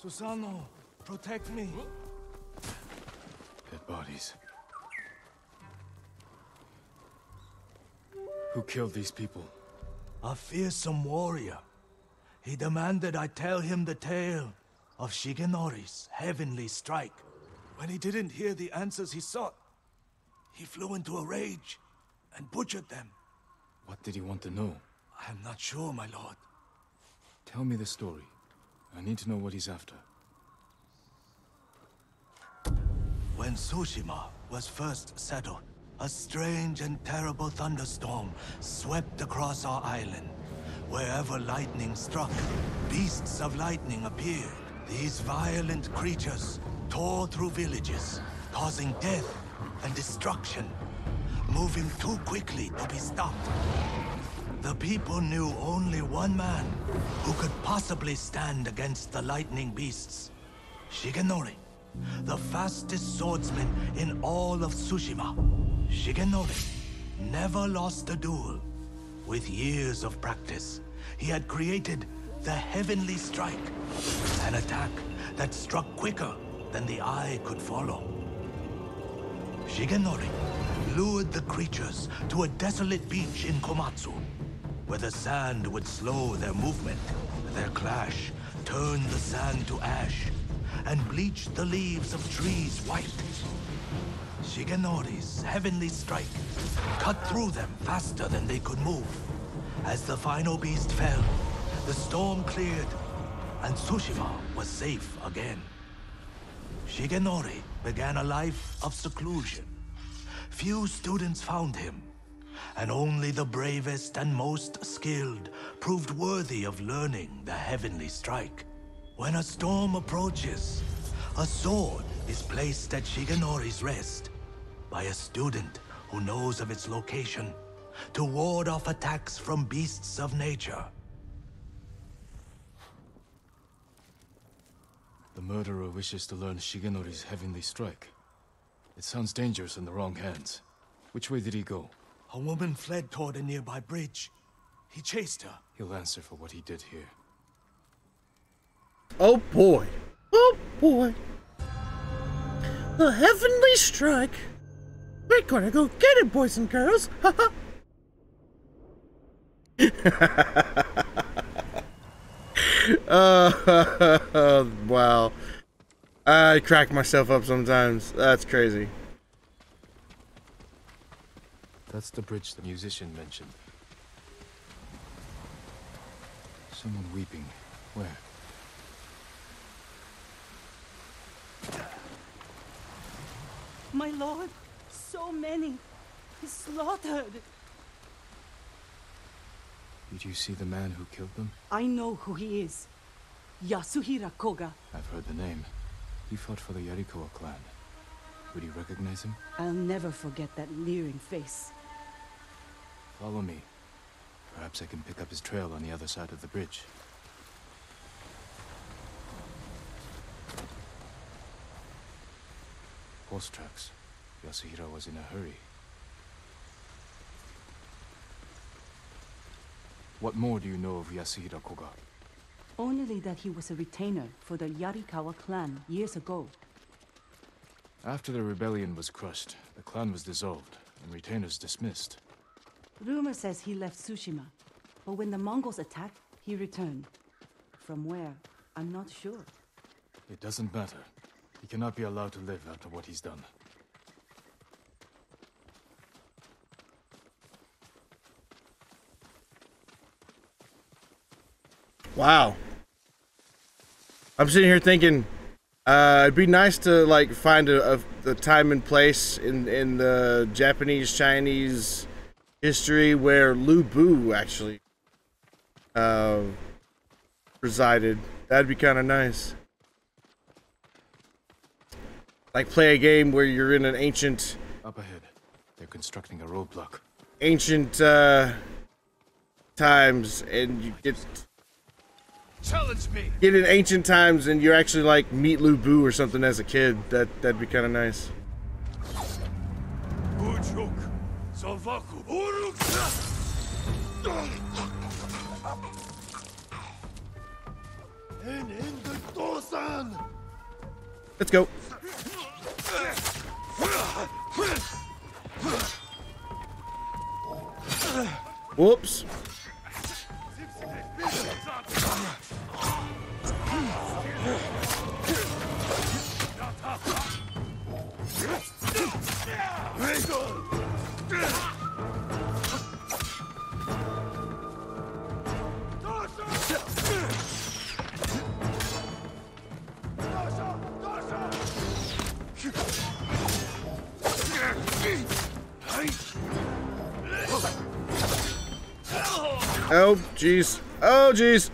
Susano, protect me. Dead bodies. Who killed these people? A fearsome warrior. He demanded I tell him the tale of Shigenori's heavenly strike. When he didn't hear the answers he sought, he flew into a rage and butchered them. What did he want to know? I am not sure, my lord. Tell me the story. I need to know what he's after. When Tsushima was first settled, a strange and terrible thunderstorm swept across our island. Wherever lightning struck, beasts of lightning appeared. These violent creatures tore through villages, causing death and destruction, moving too quickly to be stopped. The people knew only one man who could possibly stand against the lightning beasts. Shigenori, the fastest swordsman in all of Tsushima. Shigenori never lost a duel. With years of practice, he had created the Heavenly Strike, an attack that struck quicker than the eye could follow. Shigenori lured the creatures to a desolate beach in Komatsu, where the sand would slow their movement. Their clash turned the sand to ash and bleached the leaves of trees white. Shigenori's heavenly strike cut through them faster than they could move. As the final beast fell, the storm cleared, and Tsushima was safe again. Shigenori began a life of seclusion. Few students found him, and only the bravest and most skilled proved worthy of learning the heavenly strike. When a storm approaches, a sword is placed at Shigenori's rest by a student who knows of its location to ward off attacks from beasts of nature. The murderer wishes to learn Shigenori's heavenly strike. It sounds dangerous in the wrong hands. Which way did he go? A woman fled toward a nearby bridge. He chased her. He'll answer for what he did here. Oh boy. Oh boy. The heavenly strike. We're gonna go get it, boys and girls. uh, <laughs> <laughs> wow. I crack myself up sometimes. That's crazy. That's the bridge the musician mentioned. Someone weeping. Where? My lord, so many. Slaughtered. Did you see the man who killed them? I know who he is. Yasuhira Koga. I've heard the name. He fought for the Yarikawa clan. Would you recognize him? I'll never forget that leering face. Follow me. Perhaps I can pick up his trail on the other side of the bridge. Horse tracks. Yasuhira was in a hurry. What more do you know of Yasuhira Koga? Only that he was a retainer for the Yarikawa clan years ago. After the rebellion was crushed, the clan was dissolved and retainers dismissed. Rumor says he left Tsushima, but when the Mongols attacked, he returned. From where, I'm not sure. It doesn't matter. He cannot be allowed to live after what he's done. Wow. I'm sitting here thinking, uh, it'd be nice to like find a, a, a time and place in in the Japanese Chinese history where Lu Bu actually uh, resided. That'd be kind of nice. Like play a game where you're in an ancient Up ahead, they're constructing a roadblock. ancient uh, times and you get Challenge me! get in ancient times and you're actually like meet Lu Bu or something as a kid. That that'd be kind of nice. Ujuk, Salvaku, Uruksa! Let's go. Whoops. Oh, jeez. Oh, jeez.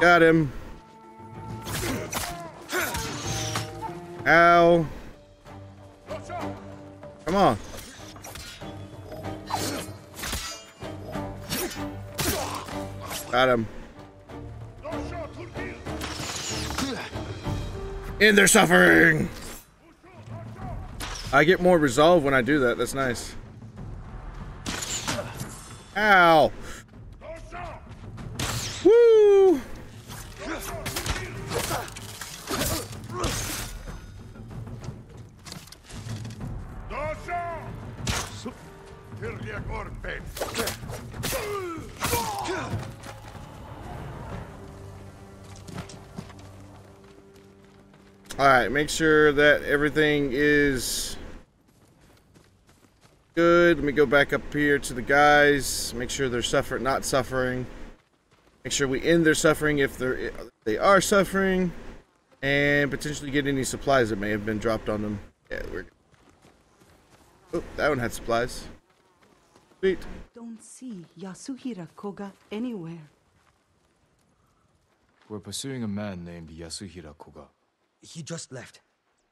Got him. Ow. Come on. Got him. In their suffering. I get more resolve when I do that. That's nice. Ow. Woo. All right, make sure that everything is good. Let me go back up here to the guys. Make sure they're suffering, not suffering. Make sure we end their suffering if they're they are suffering, and potentially get any supplies that may have been dropped on them. Yeah, we're. Oh, that one had supplies. Sweet. Don't see Yasuhira Koga anywhere. We're pursuing a man named Yasuhira Koga. He just left.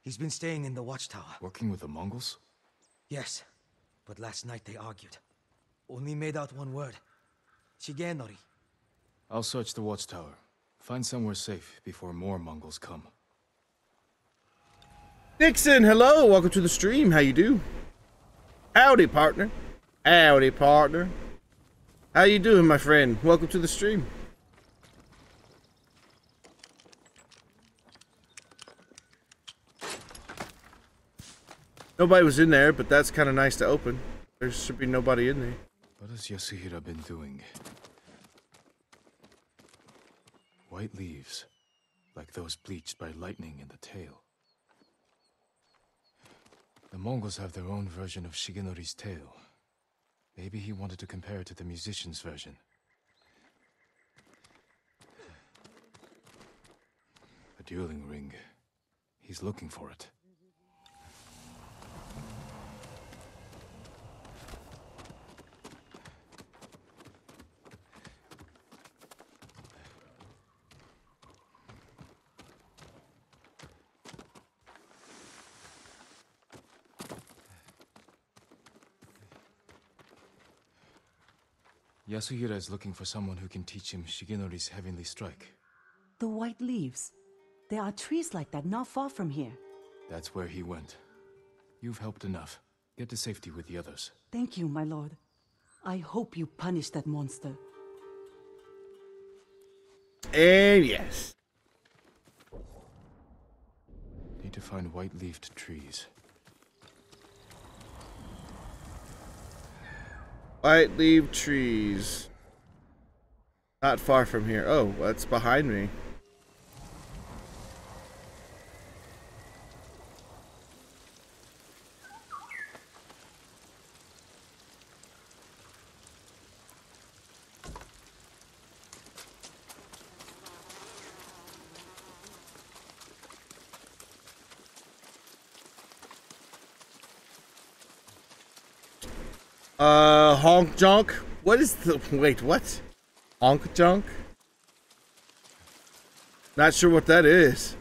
He's been staying in the watchtower. Working with the Mongols? Yes, but last night they argued. Only made out one word. Shigenori. I'll search the watchtower. Find somewhere safe before more Mongols come. Nixon, hello. Welcome to the stream. How you do? Howdy, partner. Howdy, partner. How you doing, my friend? Welcome to the stream. Nobody was in there, but that's kind of nice to open. There should be nobody in there. What has Yasuhira been doing? White leaves, like those bleached by lightning in the tale. The Mongols have their own version of Shigenori's tale. Maybe he wanted to compare it to the musician's version. A dueling ring. He's looking for it. Yasuhira is looking for someone who can teach him Shigenori's heavenly strike. The white leaves. There are trees like that not far from here. That's where he went. You've helped enough. Get to safety with the others. Thank you, my lord. I hope you punish that monster. And yes. Need to find white-leafed trees. White leaf trees. Not far from here. Oh, that's behind me. Honk junk. What is the wait? What? Honk junk. Not sure what that is.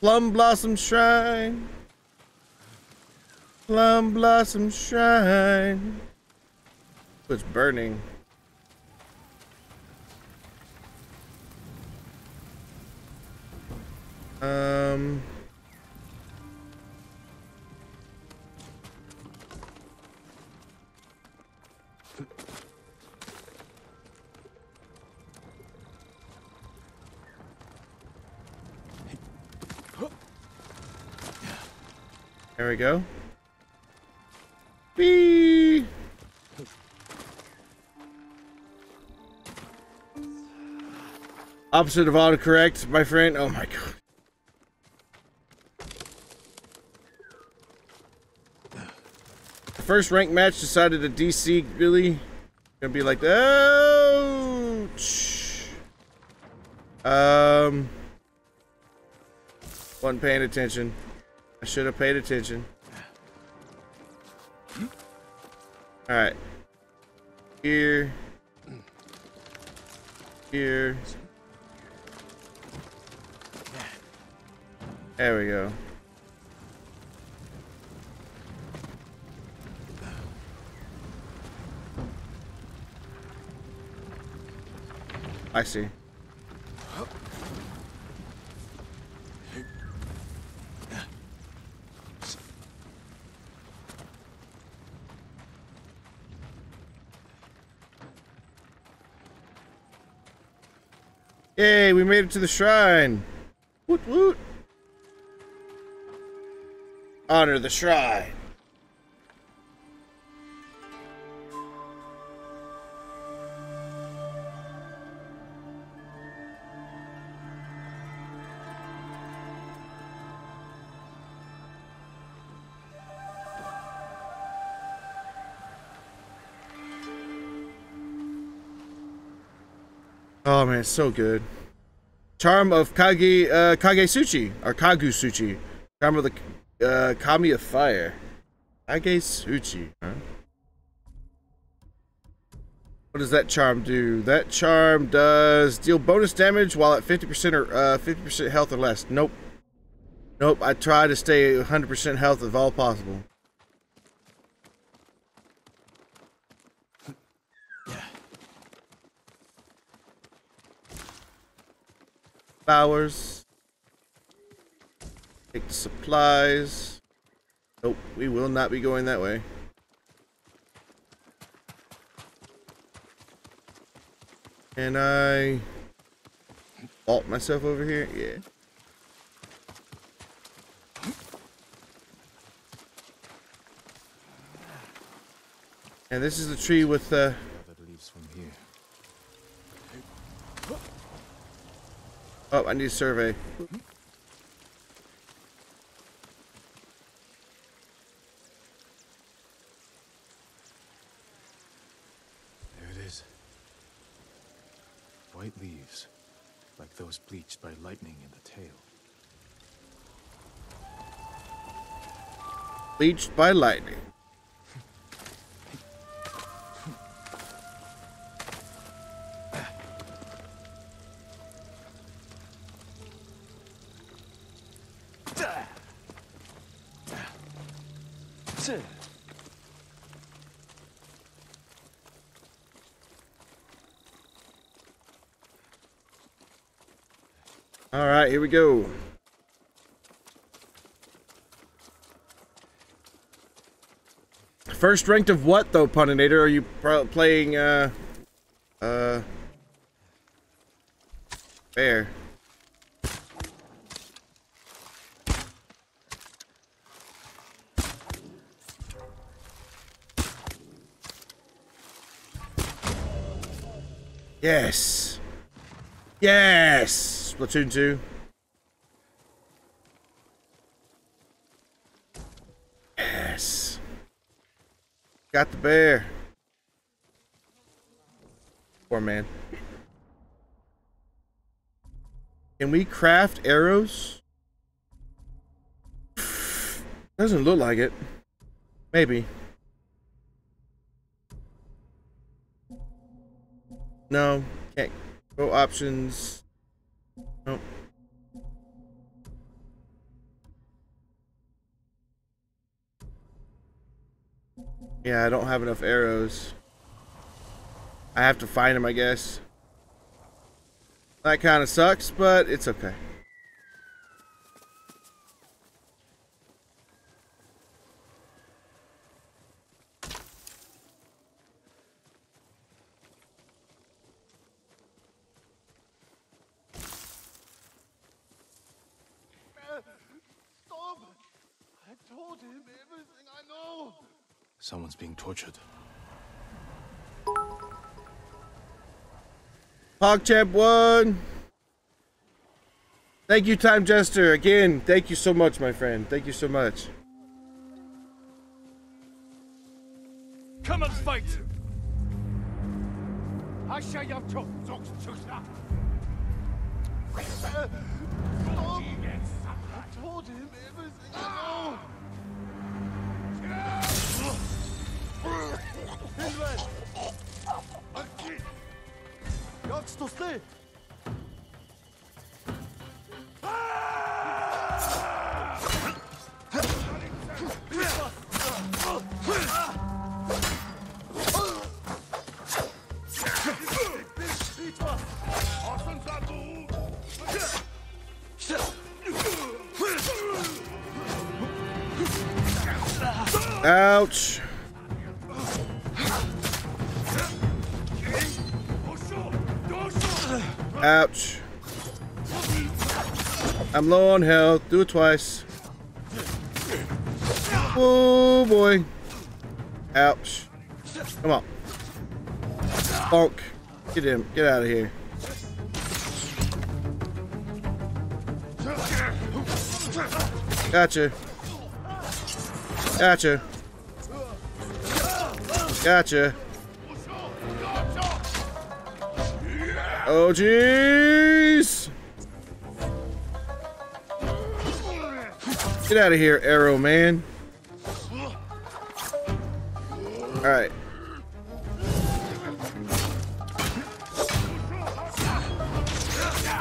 Plum Blossom Shrine. Plum Blossom Shrine. It's burning. We go. Whee! Opposite of autocorrect, my friend. Oh my god. First ranked match decided a DC really gonna be like, ouch. Um, wasn't paying attention. I should have paid attention. All right. Here. Here. There we go. I see. Yay, we made it to the shrine. Woot woot. Honor the shrine. Man, it's so good. Charm of Kage uh, Kagesuchi or Kagusuchi. Charm of the uh, Kami of Fire. Kagesuchi. Huh? What does that charm do? That charm does deal bonus damage while at 50% or uh, 50% health or less. Nope. Nope. I try to stay 100% health if all possible. Flowers. Take the supplies. Nope, we will not be going that way. Can I vault myself over here? Yeah. And this is the tree with uh That leads from here. Oh, I need a survey. There it is. White leaves, like those bleached by lightning in the tale. Bleached by lightning. All right, here we go. First ranked of what though, Puninator? Are you playing uh uh Bear? Yes. Yes. Splatoon 2. Yes. Got the bear. Poor man. Can we craft arrows? Doesn't look like it. Maybe. No, can't. Go options. Nope. Yeah, I don't have enough arrows. I have to find them, I guess. That kind of sucks, but it's okay. Stop! I told him everything I know. Someone's being tortured. PogChamp one. Thank you, Time Jester. Again, thank you so much, my friend. Thank you so much. Come and fight! I told him everything ah! Ouch. Low on health. Do it twice. Oh boy. Ouch. Come on. Bonk. Get him. Get out of here. Gotcha. Gotcha. Gotcha. Oh, jeez. Get out of here, Arrow Man. All right.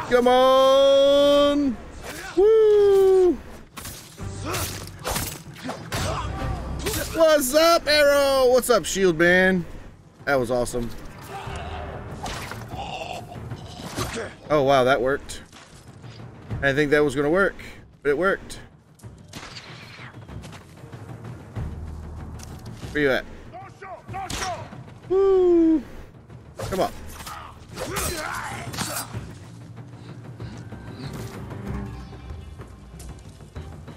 Come on. Woo. What's up, Arrow? What's up, Shield Man? That was awesome. Oh, wow, that worked. I think that was going to work, but it worked. Where you at? Woo! Come on.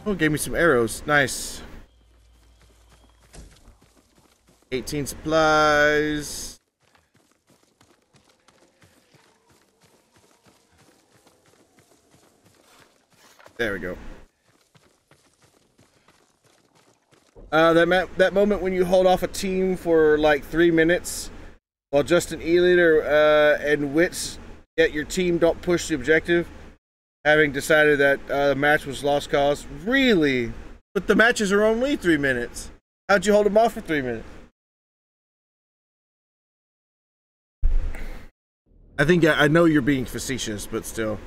Oh, gave me some arrows. Nice. 18 supplies. There we go. Uh, that ma- that moment when you hold off a team for like three minutes, while Justin Eliter uh, and Wits yet your team don't push the objective, having decided that uh, the match was lost cause. Really? But the matches are only three minutes. How'd you hold them off for three minutes? I think I know you're being facetious, but still.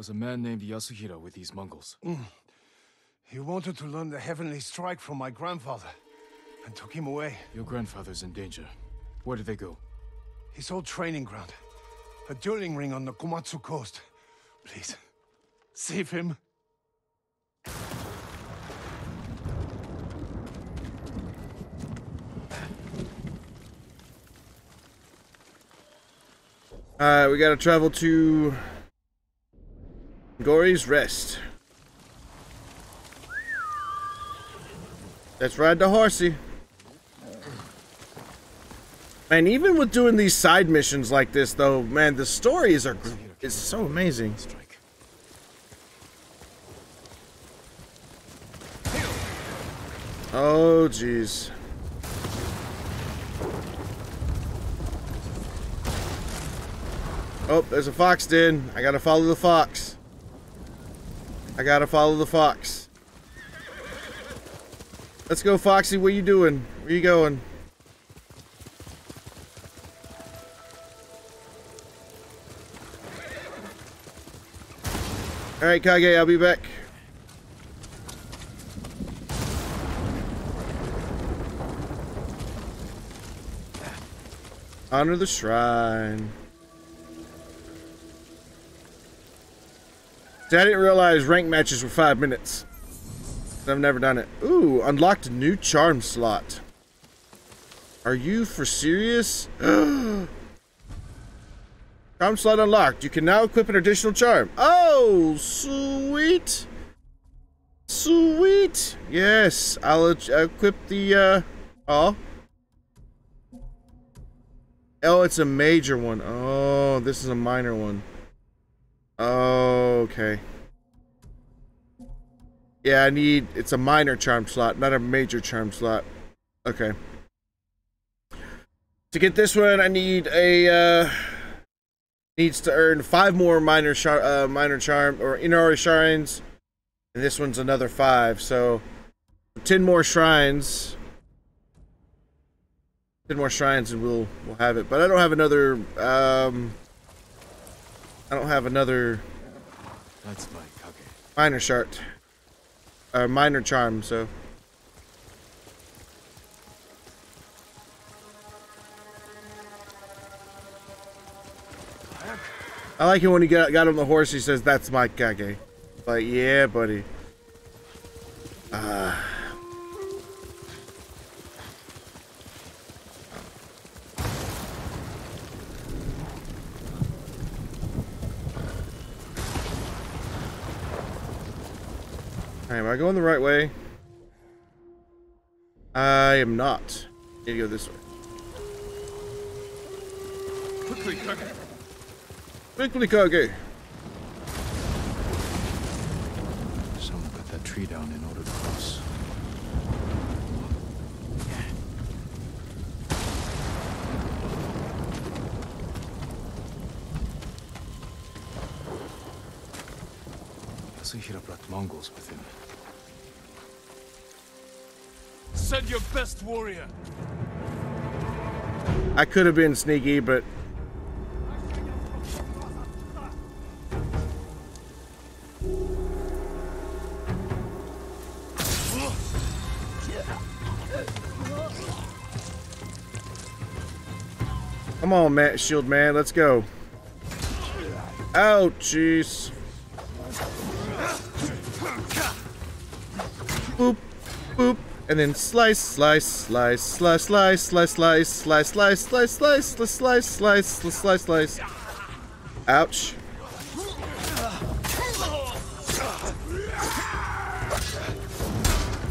Was a man named Yasuhira with these Mongols. Mm. He wanted to learn the heavenly strike from my grandfather and took him away. Your grandfather's in danger. Where did they go? His old training ground. A dueling ring on the Komatsu coast. Please, save him. Alright, we gotta travel to Gory's Rest. Let's ride the horsey. Man, even with doing these side missions like this, though, man, the stories are is so amazing. Oh, jeez. Oh, there's a fox den. I gotta follow the fox. I gotta follow the fox. Let's go, Foxy. What you doing? Where you going? Alright, Kage, I'll be back. Honor the shrine. See, I didn't realize rank matches were five minutes. I've never done it. Ooh, unlocked a new charm slot. Are you for serious? <gasps> charm slot unlocked. You can now equip an additional charm. Oh, sweet. Sweet. Yes, I'll equip the, uh, oh. Oh, it's a major one. Oh, this is a minor one. Okay. Yeah, I need. It's a minor charm slot, not a major charm slot. Okay. To get this one, I need a. Uh, needs to earn five more minor char, uh, minor charm or Inari shrines, and this one's another five. So, ten more shrines. Ten more shrines, and we'll we'll have it. But I don't have another. Um, I don't have another. That's my Kage. Minor shart. Uh, minor charm, so. I like it when he got, got on the horse, he says, that's my Kage. Like, yeah, buddy. Ah. Alright, am I going the right way? I am not. I Need to go this way. Quickly, Kage. Quickly, Kage. Someone cut that tree down in order to cross. Yasuhira brought Mongols with him. Send your best warrior. I could have been sneaky, but Come on, Matt shield man, let's go. Oh, jeez. Boop, boop, and then slice, slice, slice, slice, slice, slice, slice, slice, slice, slice, slice, slice, slice, slice, slice, slice. Ouch.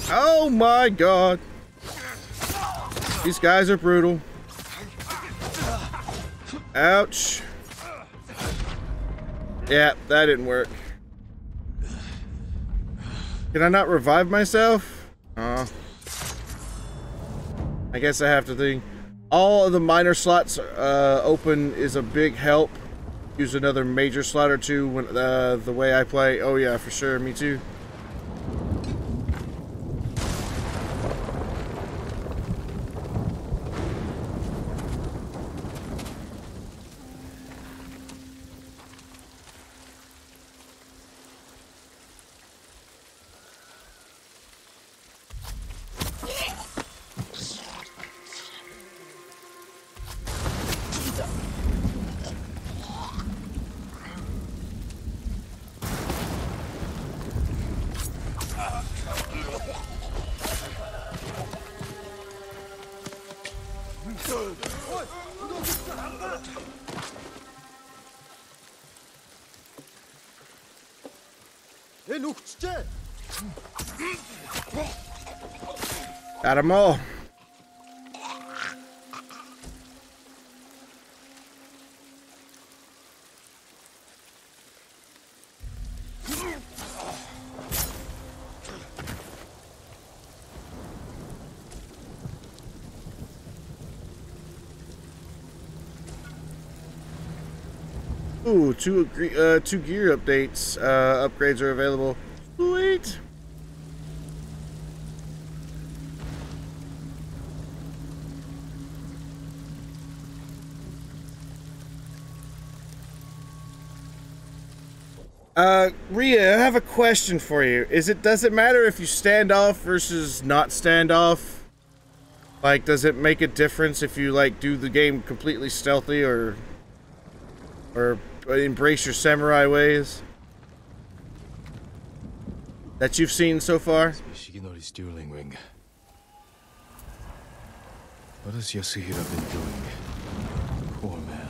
Oh my god. These guys are brutal. Ouch. Yeah, that didn't work. Can I not revive myself? Oh. I guess I have to think. All of the minor slots uh, open is a big help. Use another major slot or two when uh, the way I play. Oh yeah, for sure. Me too. Them all. Ooh, two uh, two gear updates. Uh, upgrades are available. Ria, I have a question for you. Is it does it matter if you stand off versus not stand off? Like, does it make a difference if you like do the game completely stealthy or or embrace your samurai ways that you've seen so far? Shigenori's dueling ring. What has Yasuhira been doing? Poor man.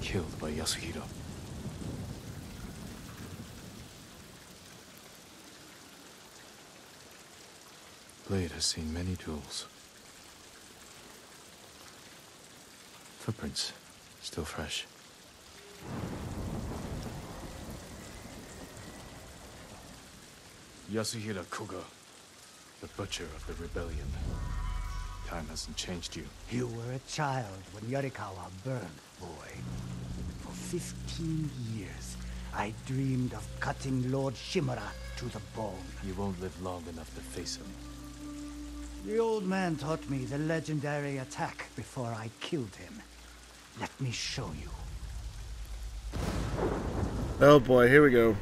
Killed by Yasuhira. blade has seen many duels. Footprints, still fresh. Yasuhira Koga, the butcher of the rebellion. Time hasn't changed you. You were a child when Yarikawa burned, boy. For 15 years, I dreamed of cutting Lord Shimura to the bone. You won't live long enough to face him. The old man taught me the legendary attack before I killed him. Let me show you. Oh boy, here we go.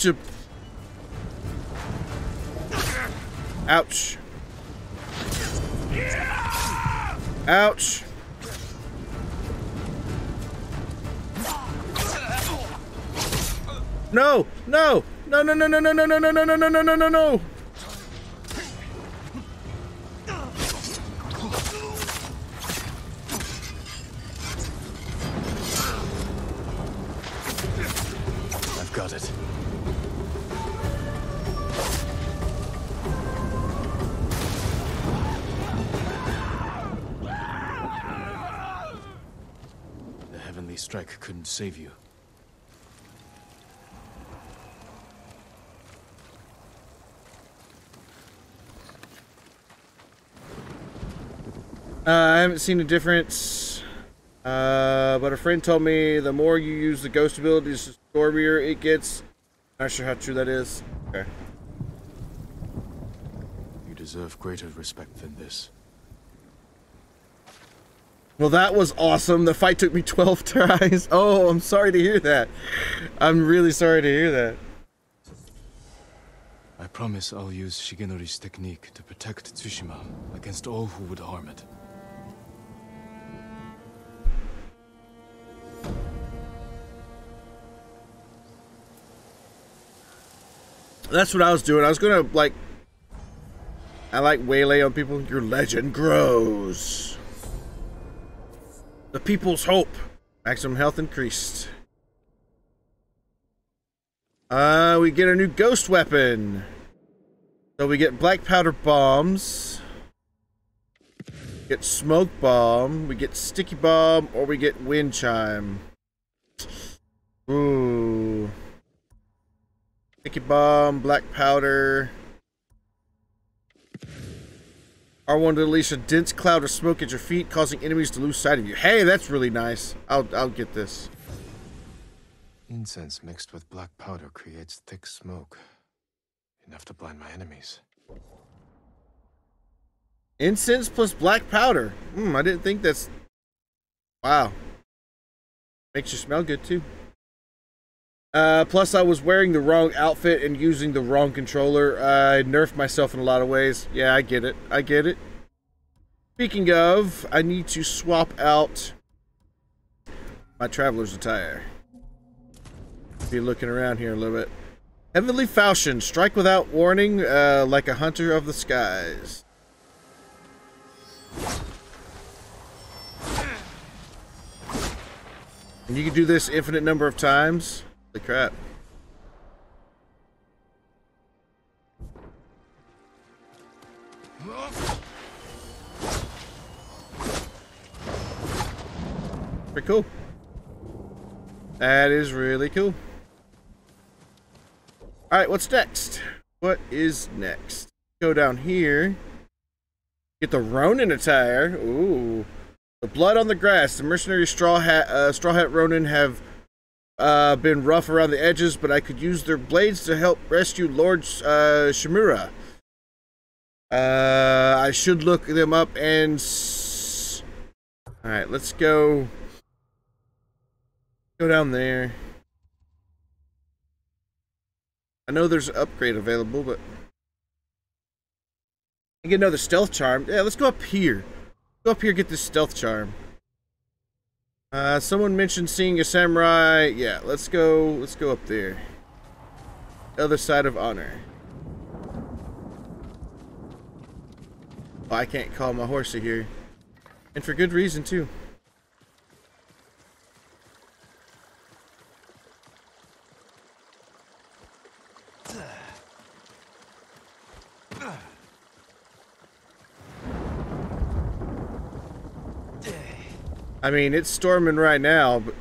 Gotcha. Ouch. Ouch. No, no, no, no, no, no, no, no, no, no, no, no, no, no, no, no, save you. Uh, I haven't seen a difference. Uh, but a friend told me the more you use the ghost abilities, the stormier it gets. Not sure how true that is. Okay. You deserve greater respect than this. Well, that was awesome. The fight took me <laughs> 12 tries. Oh, I'm sorry to hear that. I'm really sorry to hear that. I promise I'll use Shigenori's technique to protect Tsushima against all who would harm it. That's what I was doing. I was gonna like, I like waylay on people. Your legend grows. The people's hope. Maximum health increased. Uh, we get a new ghost weapon. So we get black powder bombs. Get smoke bomb. We get sticky bomb, or we get wind chime. Ooh. Sticky bomb, black powder. R1 to unleash a dense cloud of smoke at your feet, causing enemies to lose sight of you. Hey, that's really nice. I'll I'll get this. Incense mixed with black powder creates thick smoke. Enough to blind my enemies. Incense plus black powder. Hmm, I didn't think that's. Wow. Makes you smell good too. Uh, plus, I was wearing the wrong outfit and using the wrong controller. I nerfed myself in a lot of ways. Yeah, I get it. I get it. Speaking of, I need to swap out my traveler's attire. Be looking around here a little bit. Heavenly Falchion, strike without warning, uh, like a hunter of the skies. And you can do this infinite number of times. Holy crap. Pretty cool. That is really cool. Alright, what's next? What is next? Go down here. Get the Ronin attire. Ooh. The blood on the grass. The mercenary straw hat, uh, straw hat Ronin have uh, been rough around the edges, but I could use their blades to help rescue Lord uh, Shimura. Uh, I should look them up and. All right, let's go. Go down there. I know there's an upgrade available, but I get another stealth charm. Yeah, let's go up here. Go up here, get this stealth charm. Uh, someone mentioned seeing a samurai. Yeah, let's go. Let's go up there. Other side of honor. Oh, I can't call my horsey here, and for good reason too. I mean, it's storming right now, but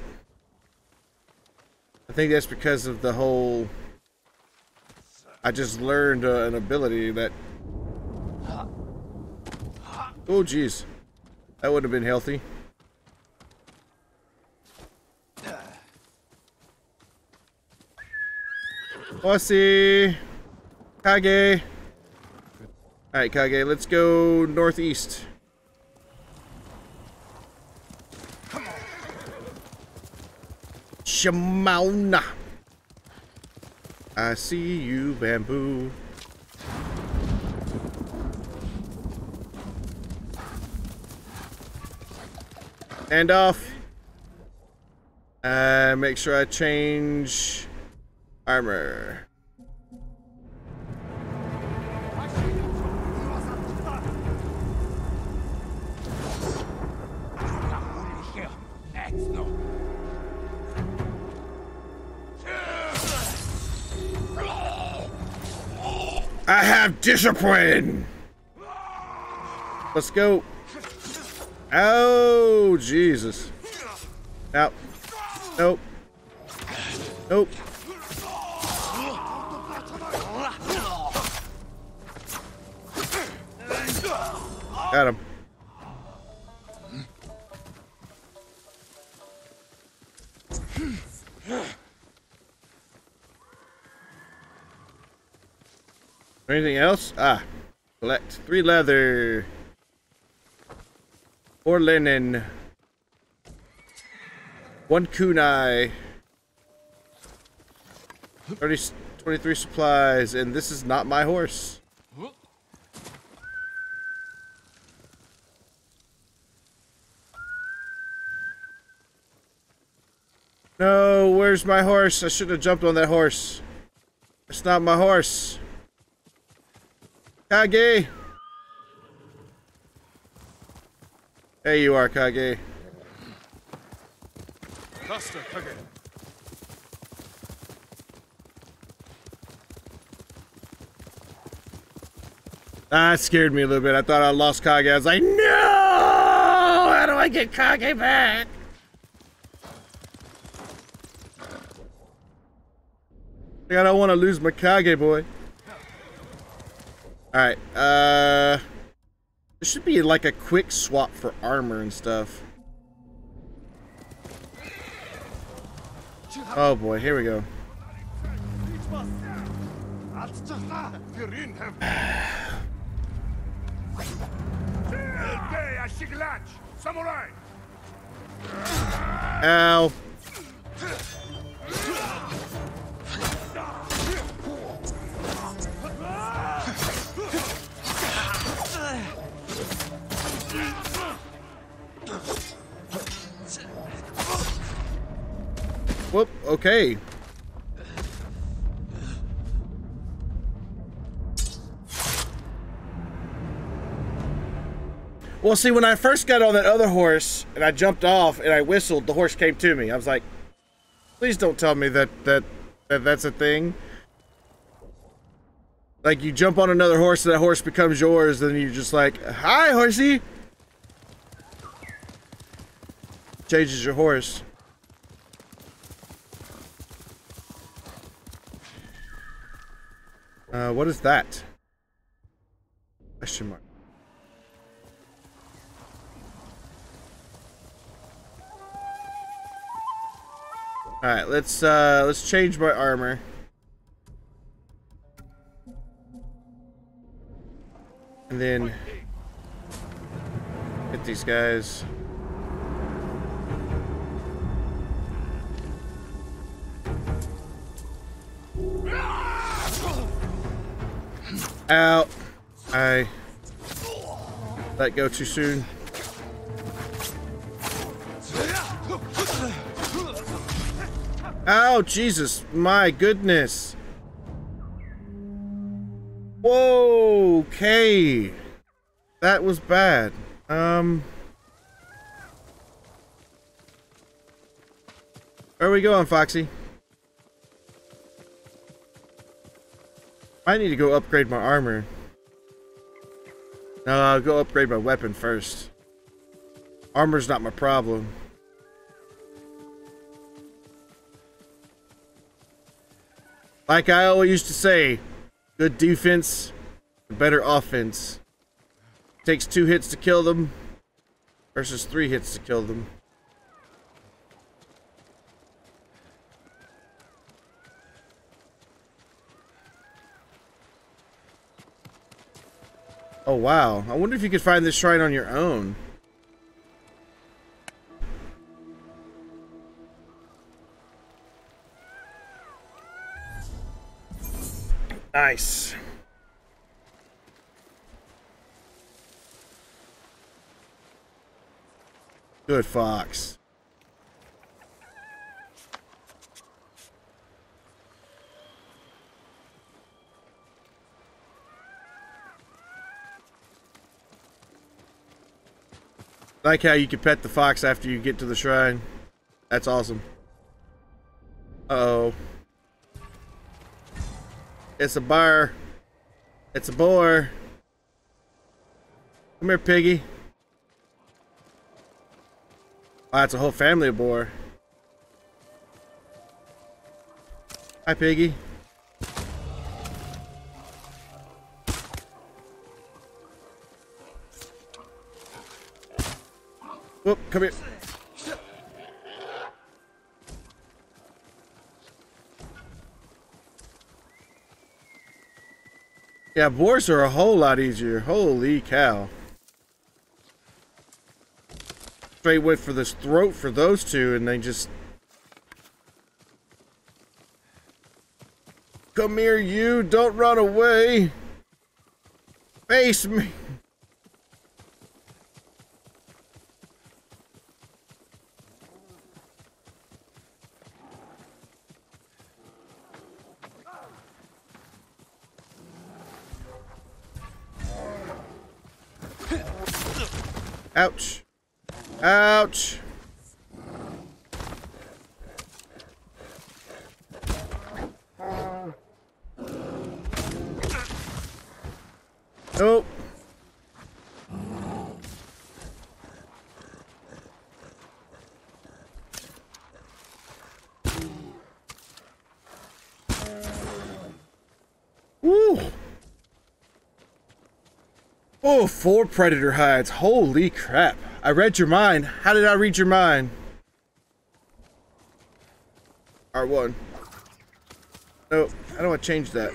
I think that's because of the whole. I just learned uh, an ability that. Oh, jeez. That would have been healthy. Bossy! Kage! Alright, Kage, let's go northeast. Shamauna. I see you, bamboo. And off. Uh, make sure I change armor. I have discipline. Let's go. Oh, Jesus. Nope. Nope. Nope. Got him. Anything else? Ah, collect three leather, four linen, one kunai, 30, 23 supplies, and this is not my horse. No, where's my horse? I should have jumped on that horse. It's not my horse. Kage! There you are, Kage. Faster, Kage. That scared me a little bit. I thought I lost Kage. I was like, no! How do I get Kage back? I don't want to lose my Kage boy. Alright, uh... There should be like a quick swap for armor and stuff. Oh boy, here we go. <sighs> Ow. Whoop, okay. Well, see, when I first got on that other horse and I jumped off and I whistled, the horse came to me. I was like, please don't tell me that, that, that that's a thing. Like, you jump on another horse and that horse becomes yours, then you're just like, hi, horsey. Changes your horse. Uh, what is that? Question mark. Alright, let's uh let's change my armor. And then hit these guys. Ah! Out. I let go too soon. Oh, Jesus. My goodness. Whoa. Okay. That was bad. Um. Where are we going, Foxy? I need to go upgrade my armor. No, I'll go upgrade my weapon first. Armor's not my problem. Like I always used to say, good defense, better offense. Takes two hits to kill them versus three hits to kill them. Oh wow, I wonder if you could find this shrine on your own. Nice. Good fox. Like how you can pet the fox after you get to the shrine. That's awesome. Uh oh It's a bar. It's a boar. Come here, piggy. Wow, it's a whole family of boar. Hi, piggy. Whoop, come here. Yeah, boars are a whole lot easier. Holy cow. Straight went for this throat for those two and they just... Come here, you. Don't run away. Face me. Ouch. Nope. Woo. Oh, four predator hides. Holy crap. I read your mind. How did I read your mind? R1. No, how do I change that?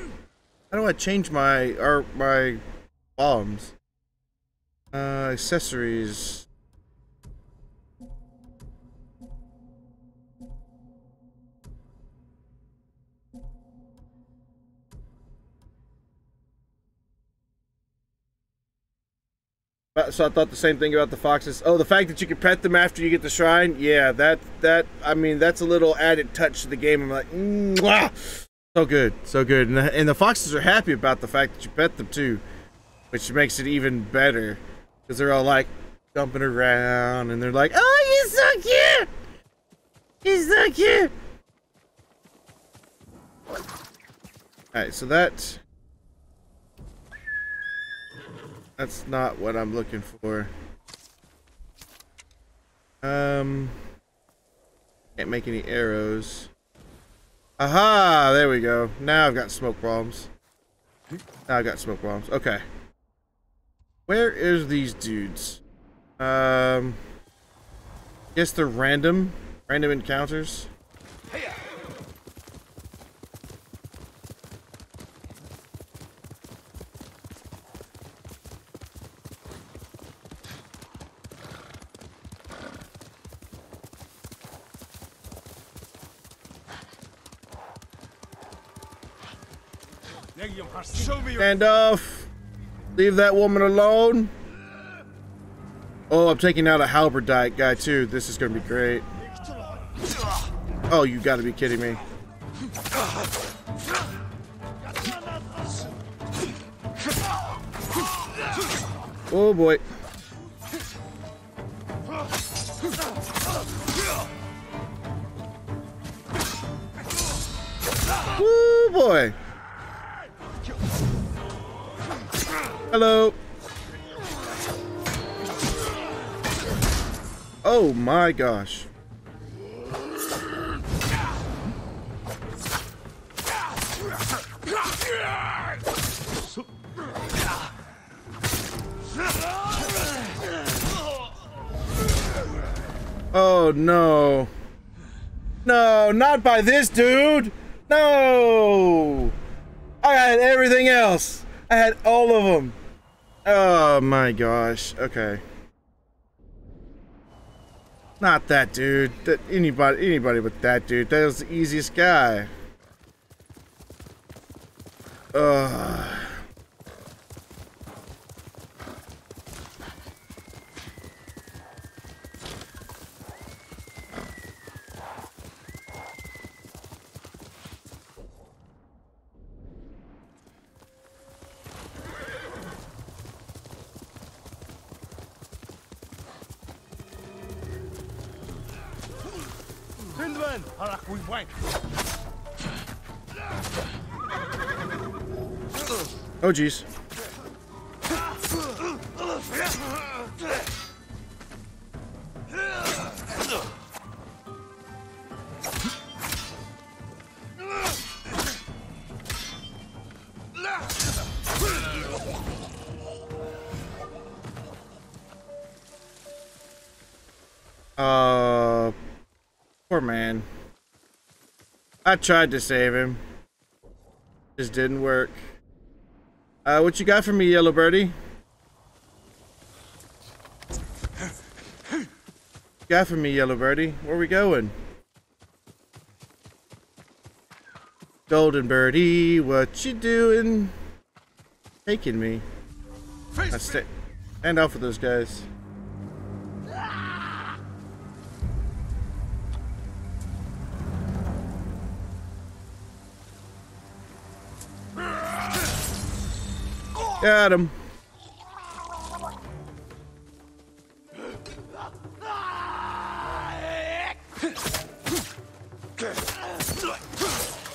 How do I change my or my bombs? Uh, accessories. So I thought the same thing about the foxes. Oh, the fact that you can pet them after you get the shrine. Yeah, that that I mean that's a little added touch to the game. I'm like, mm, Mwah! so good, so good, and the, and the foxes are happy about the fact that you pet them too, which makes it even better because they're all like jumping around and they're like, oh, you're so cute, he's so cute. All right, so that That's not what I'm looking for. Um, can't make any arrows. Aha! There we go. Now I've got smoke bombs. Now I've got smoke bombs. Okay. Where is these dudes? Um, guess they're random. Random encounters. Show off. Leave that woman alone. Oh, I'm taking out a halberd guy too. This is gonna be great. Oh, you gotta be kidding me. Oh boy. Oh boy. Hello. Oh my gosh. Oh no. No, not by this dude. No. I had everything else. I had all of them. Oh my gosh. Okay. Not that dude. That anybody anybody but that dude. That was the easiest guy. Ugh. Oh. Uh, poor man. I tried to save him. Just didn't work. Uh, what you got for me, Yellow Birdie? Got for me, Yellow Birdie? Where we going? Golden Birdie, what you doing? Taking me. I stay. Stand off with those guys. Got him.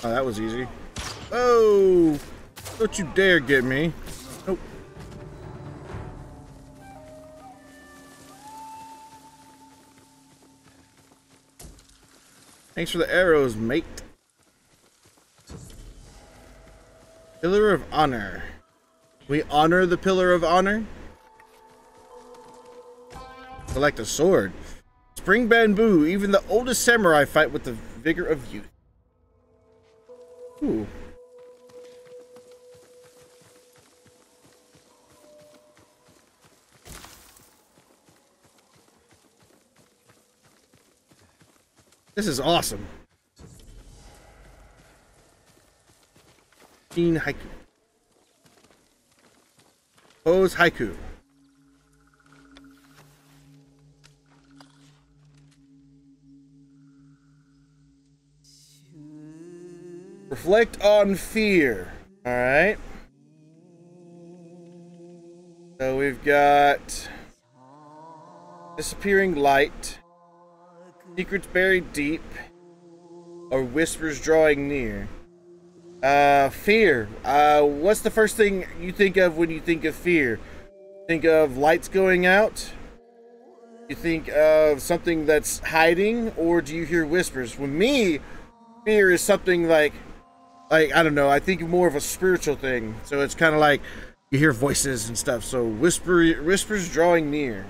Oh, that was easy. Oh! Don't you dare get me. Nope. Thanks for the arrows, mate. Pillar of Honor. We honor the Pillar of Honor? Collect a sword. Spring bamboo. Even the oldest samurai fight with the vigor of youth. Ooh. This is awesome. Teen Haiku. Pose Haiku. Reflect on fear. Alright. So we've got Disappearing Light, Secrets Buried Deep, or Whispers Drawing Near. Uh, fear. Uh, what's the first thing you think of when you think of fear? Think of lights going out? You think of something that's hiding, or do you hear whispers? With me, fear is something like, like I don't know. I think more of a spiritual thing. So it's kind of like you hear voices and stuff. So whisper, whispers drawing near.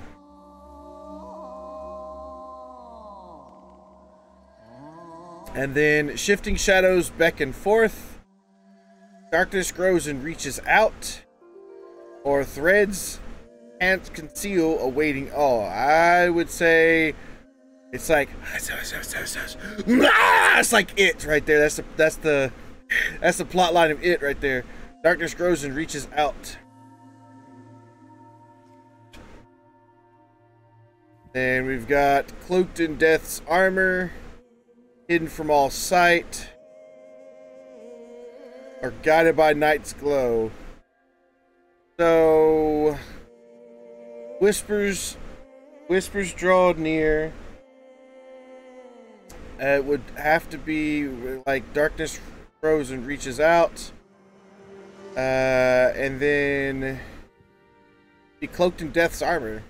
And then shifting shadows back and forth. Darkness grows and reaches out. Or threads can't conceal a waiting awe. I would say it's like it's like it right there. That's the that's the that's the plot line of it right there. Darkness grows and reaches out. Then we've got cloaked in death's armor, hidden from all sight, or guided by night's glow. So whispers whispers draw near. Uh, it would have to be like darkness grows and reaches out. Uh, and then be cloaked in death's armor.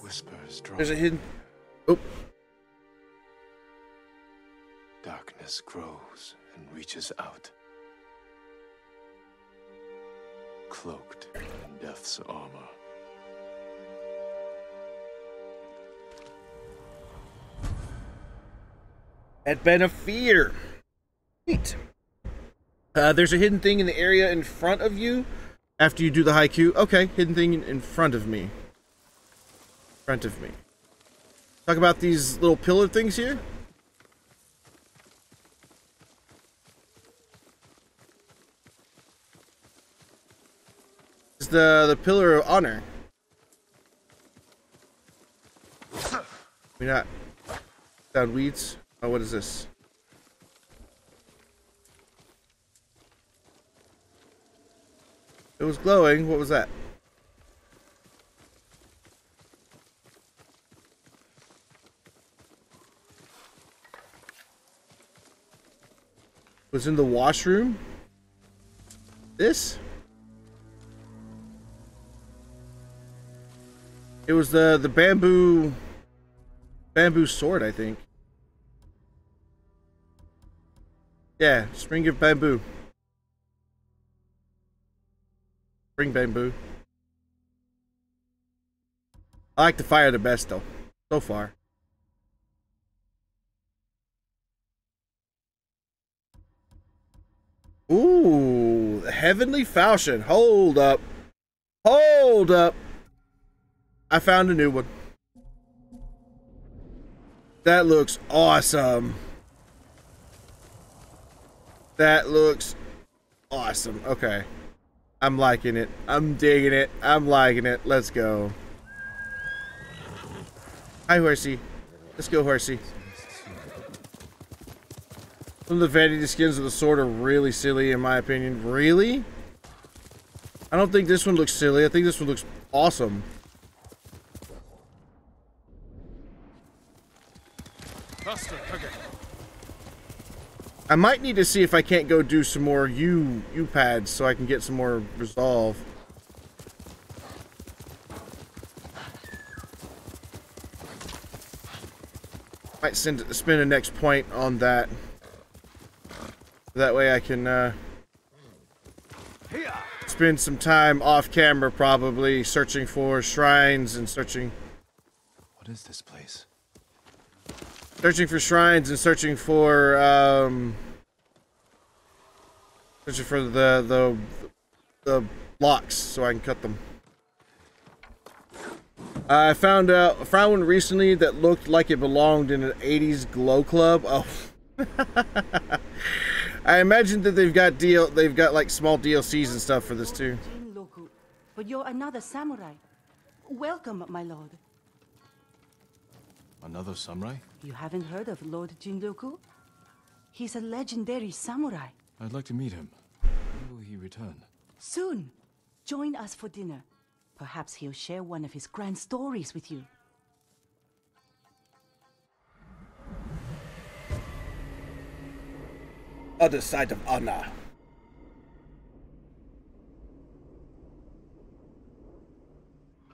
Whispers draw. There's a hidden. Oh. Darkness grows and reaches out. Cloaked in death's armor. At Benefir. Sweet. Uh, there's a hidden thing in the area in front of you after you do the haiku. Okay, hidden thing in front of me. In front of me. Talk about these little pillar things here. The the pillar of honor. We not found weeds. Oh, what is this? It was glowing. What was that? Was in the washroom? This? It was the the bamboo bamboo sword, I think. Yeah, spring of bamboo. Spring bamboo. I like the fire the best though, so far. Ooh, heavenly falchion. Hold up. Hold up. I found a new one. That looks awesome. That looks awesome. Okay. I'm liking it. I'm digging it. I'm liking it. Let's go. Hi, Horsey. Let's go, Horsey. Some of the vanity skins of the sword are really silly, in my opinion. Really? I don't think this one looks silly. I think this one looks awesome. Faster, Kage. I might need to see if I can't go do some more U U pads so I can get some more resolve. Might send spend a next point on that. That way I can uh, spend some time off camera probably searching for shrines and searching What is this place? Searching for shrines and searching for um searching for the the the blocks so I can cut them. I found out found one recently that looked like it belonged in an 80s glow club. Oh. <laughs> I imagine that they've got deal they've got like small DLCs and stuff for this too. But you're another samurai. Welcome, my lord. Another samurai? You haven't heard of Lord Jinroku? He's a legendary samurai. I'd like to meet him. When will he return? Soon, join us for dinner. Perhaps he'll share one of his grand stories with you. Other side of honor.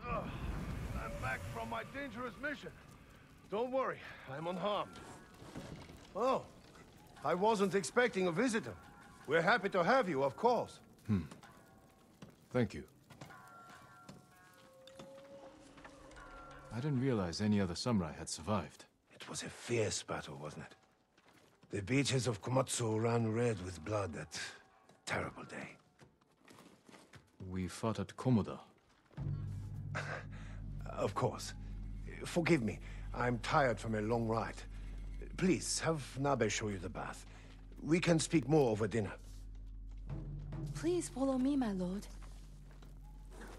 I'm back from my dangerous mission. Don't worry, I'm unharmed. Oh, I wasn't expecting a visitor. We're happy to have you, of course. Hmm. Thank you. I didn't realize any other samurai had survived. It was a fierce battle, wasn't it? The beaches of Komatsu ran red with blood that terrible day. We fought at Komoda. <laughs> Of course. Forgive me. I'm tired from a long ride. Please, have Nabe show you the bath. We can speak more over dinner. Please follow me, my lord.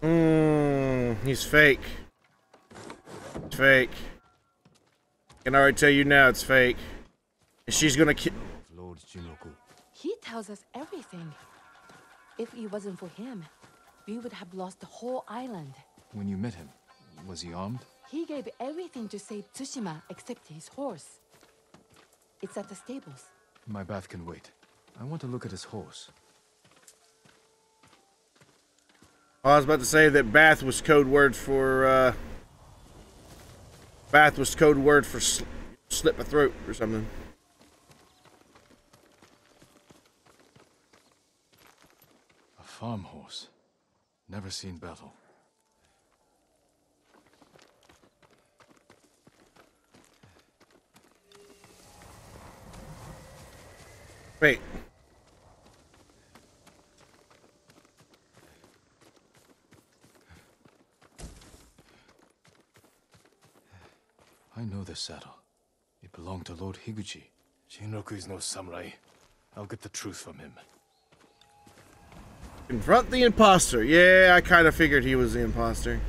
Mmm, he's fake. It's fake. I can already tell you now it's fake. And she's gonna kill. Lord Jinroku. He tells us everything. If it wasn't for him, we would have lost the whole island. When you met him, was he armed? He gave everything to save Tsushima except his horse. It's at the stables. My bath can wait. I want to look at his horse. I was about to say that bath was code word for, uh... Bath was code word for sl slit my throat or something. A farm horse. Never seen battle. Wait. I know this saddle. It belonged to Lord Higuchi. Jinroku is no samurai. I'll get the truth from him. Confront the imposter. Yeah, I kind of figured he was the imposter.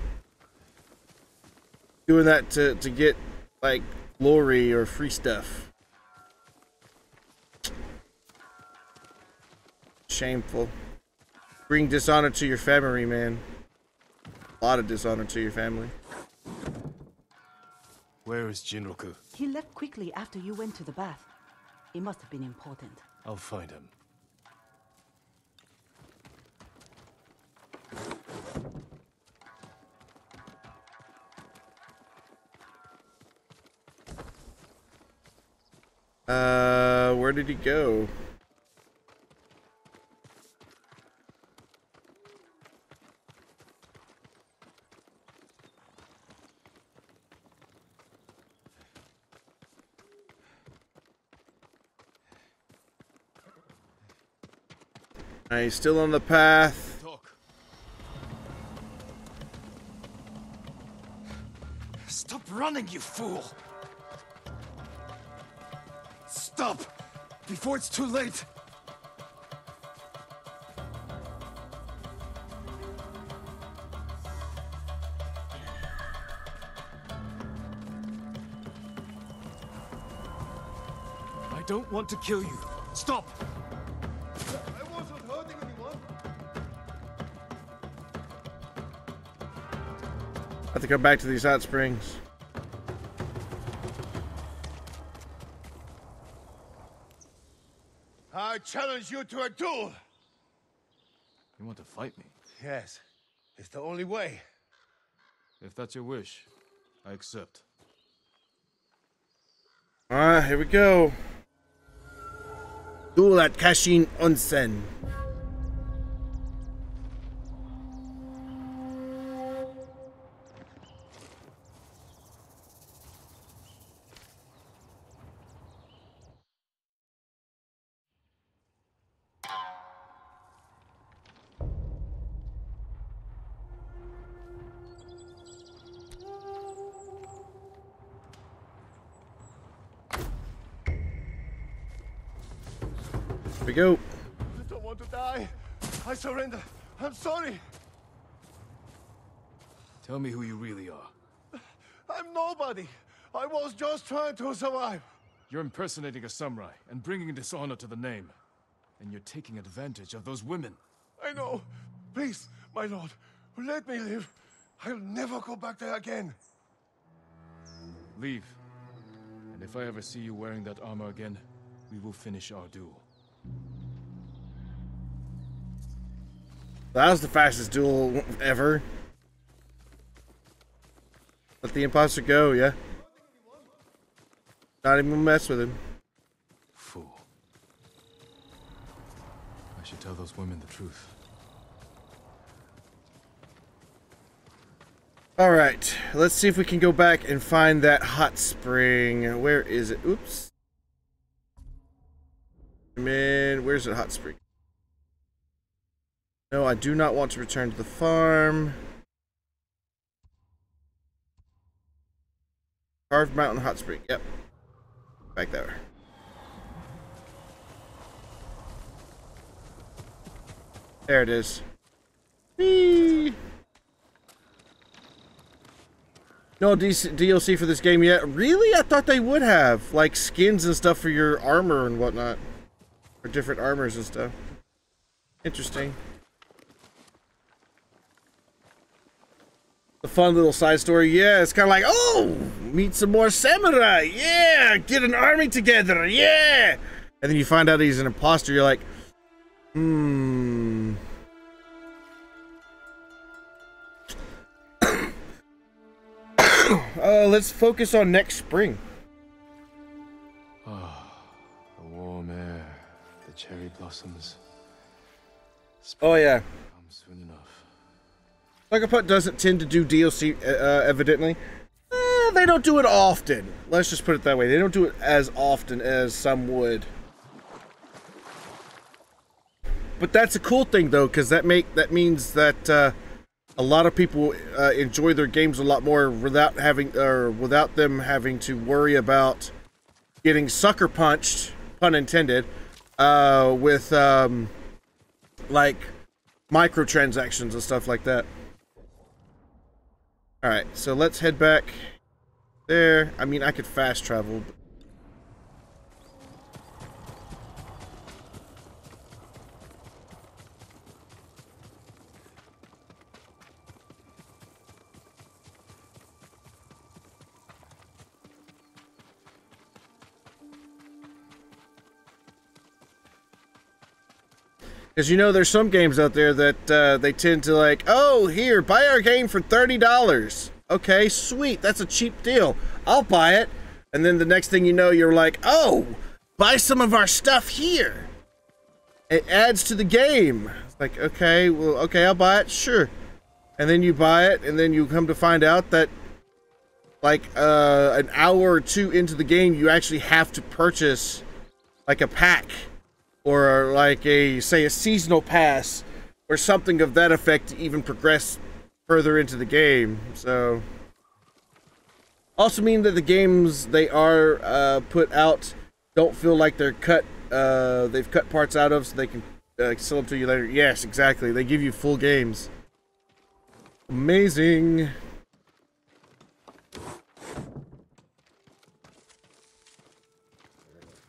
Doing that to, to get, like, glory or free stuff. Shameful. Bring dishonor to your family, man. A lot of dishonor to your family. Where is Jinroku? He left quickly after you went to the bath. It must have been important. I'll find him. Uh, where did he go? He's still on the path. Stop running, you fool! Stop! Before it's too late! I don't want to kill you. Stop! Have to go back to these hot springs. I challenge you to a duel. You want to fight me? Yes, it's the only way. If that's your wish, I accept. Alright, here we go. Duel at Kashin Onsen. Was just trying to survive. You're impersonating a samurai and bringing dishonor to the name. And you're taking advantage of those women. I know. Please, my lord, let me live. I'll never go back there again. Leave. And if I ever see you wearing that armor again, we will finish our duel. That was the fastest duel ever. Let the imposter go, yeah. Not even mess with him. Fool. I should tell those women the truth. All right, let's see if we can go back and find that hot spring. Where is it? Oops. Man, where's the hot spring? No, I do not want to return to the farm. Carved Mountain Hot Spring. Yep. Back there. There it is. Whee! No DLC for this game yet. Really? I thought they would have. Like skins and stuff for your armor and whatnot. Or different armors and stuff. Interesting. The fun little side story. Yeah, it's kind of like, oh, meet some more samurai. Yeah, get an army together. Yeah. And then you find out he's an imposter. You're like, hmm. <coughs> uh, let's focus on next spring. Ah, the warm air, the cherry blossoms. Oh yeah. Putt doesn't tend to do DLC, uh, uh, evidently. Uh, they don't do it often. Let's just put it that way. They don't do it as often as some would. But that's a cool thing, though, because that make that means that uh, a lot of people uh, enjoy their games a lot more without having or without them having to worry about getting sucker punched, pun intended, uh, with um, like microtransactions and stuff like that. All right, so let's head back there. I mean, I could fast travel. But... Because you know, there's some games out there that uh, they tend to like, oh, here, buy our game for $30. Okay, sweet. That's a cheap deal. I'll buy it. And then the next thing you know, you're like, oh, buy some of our stuff here. It adds to the game. It's like, okay, well, okay, I'll buy it. Sure. And then you buy it, and then you come to find out that, like, uh, an hour or two into the game, you actually have to purchase, like, a pack or like a say a seasonal pass or something of that effect to even progress further into the game. So also mean that the games they are uh, put out don't feel like they're cut uh, they've cut parts out of so they can uh, sell them to you later. Yes exactly. They give you full games. Amazing.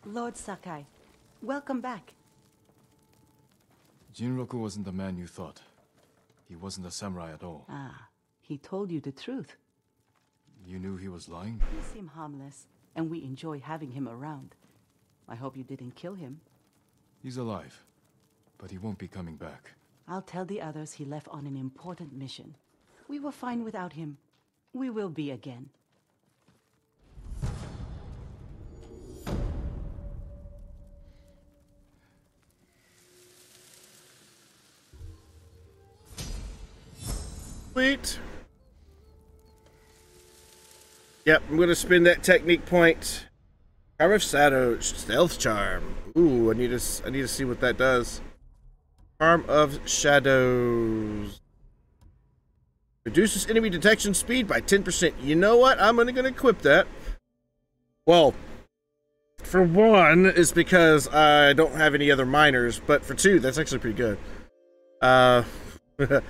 Lord Sakai, welcome back. Jinroku wasn't the man you thought. He wasn't a samurai at all. Ah, he told you the truth. You knew he was lying? He seemed harmless, and we enjoy having him around. I hope you didn't kill him. He's alive, but he won't be coming back. I'll tell the others he left on an important mission. We were fine without him. We will be again. Sweet. Yep, I'm gonna spin that technique point. Charm of Shadow, Stealth Charm. Ooh, I need to, I need to see what that does. Charm of Shadows. Reduces enemy detection speed by 10%. You know what? I'm gonna, gonna equip that. Well, for one, is because I don't have any other minors, but for two, that's actually pretty good. Uh, <laughs>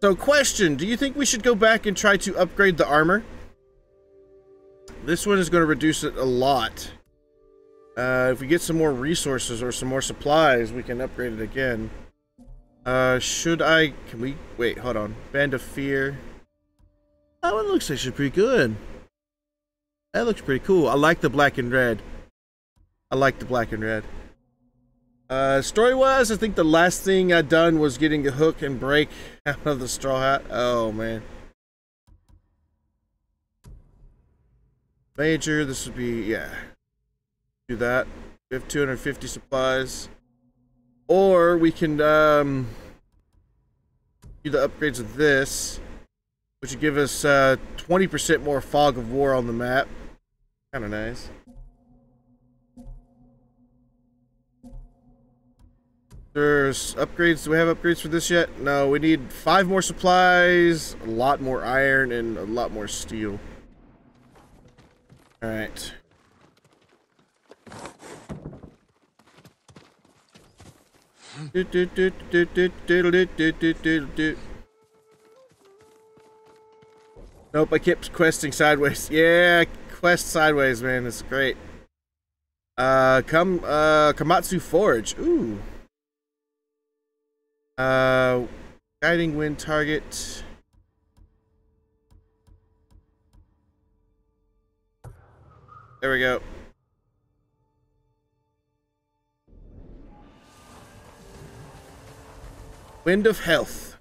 so question, do you think we should go back and try to upgrade the armor? This one is going to reduce it a lot. Uh, if we get some more resources or some more supplies, we can upgrade it again. Uh, should I... Can we... Wait, hold on. Band of Fear. That one looks actually pretty good. That looks pretty cool. I like the black and red. I like the black and red. Uh, story-wise, I think the last thing I done was getting a hook and break <laughs> out of the straw hat. Oh, man. Major, this would be, yeah. Do that. We have 250 supplies. Or we can, um, do the upgrades of this, which would give us uh, 20% more fog of war on the map. Kind of nice. There's upgrades. Do we have upgrades for this yet? No, we need five more supplies, a lot more iron, and a lot more steel. Alright. Nope, I kept questing sideways. <laughs> Yeah, quest sideways, man. It's great. Uh, come, uh, Komatsu Forge. Ooh. Uh, guiding wind target. There we go. Wind of Health.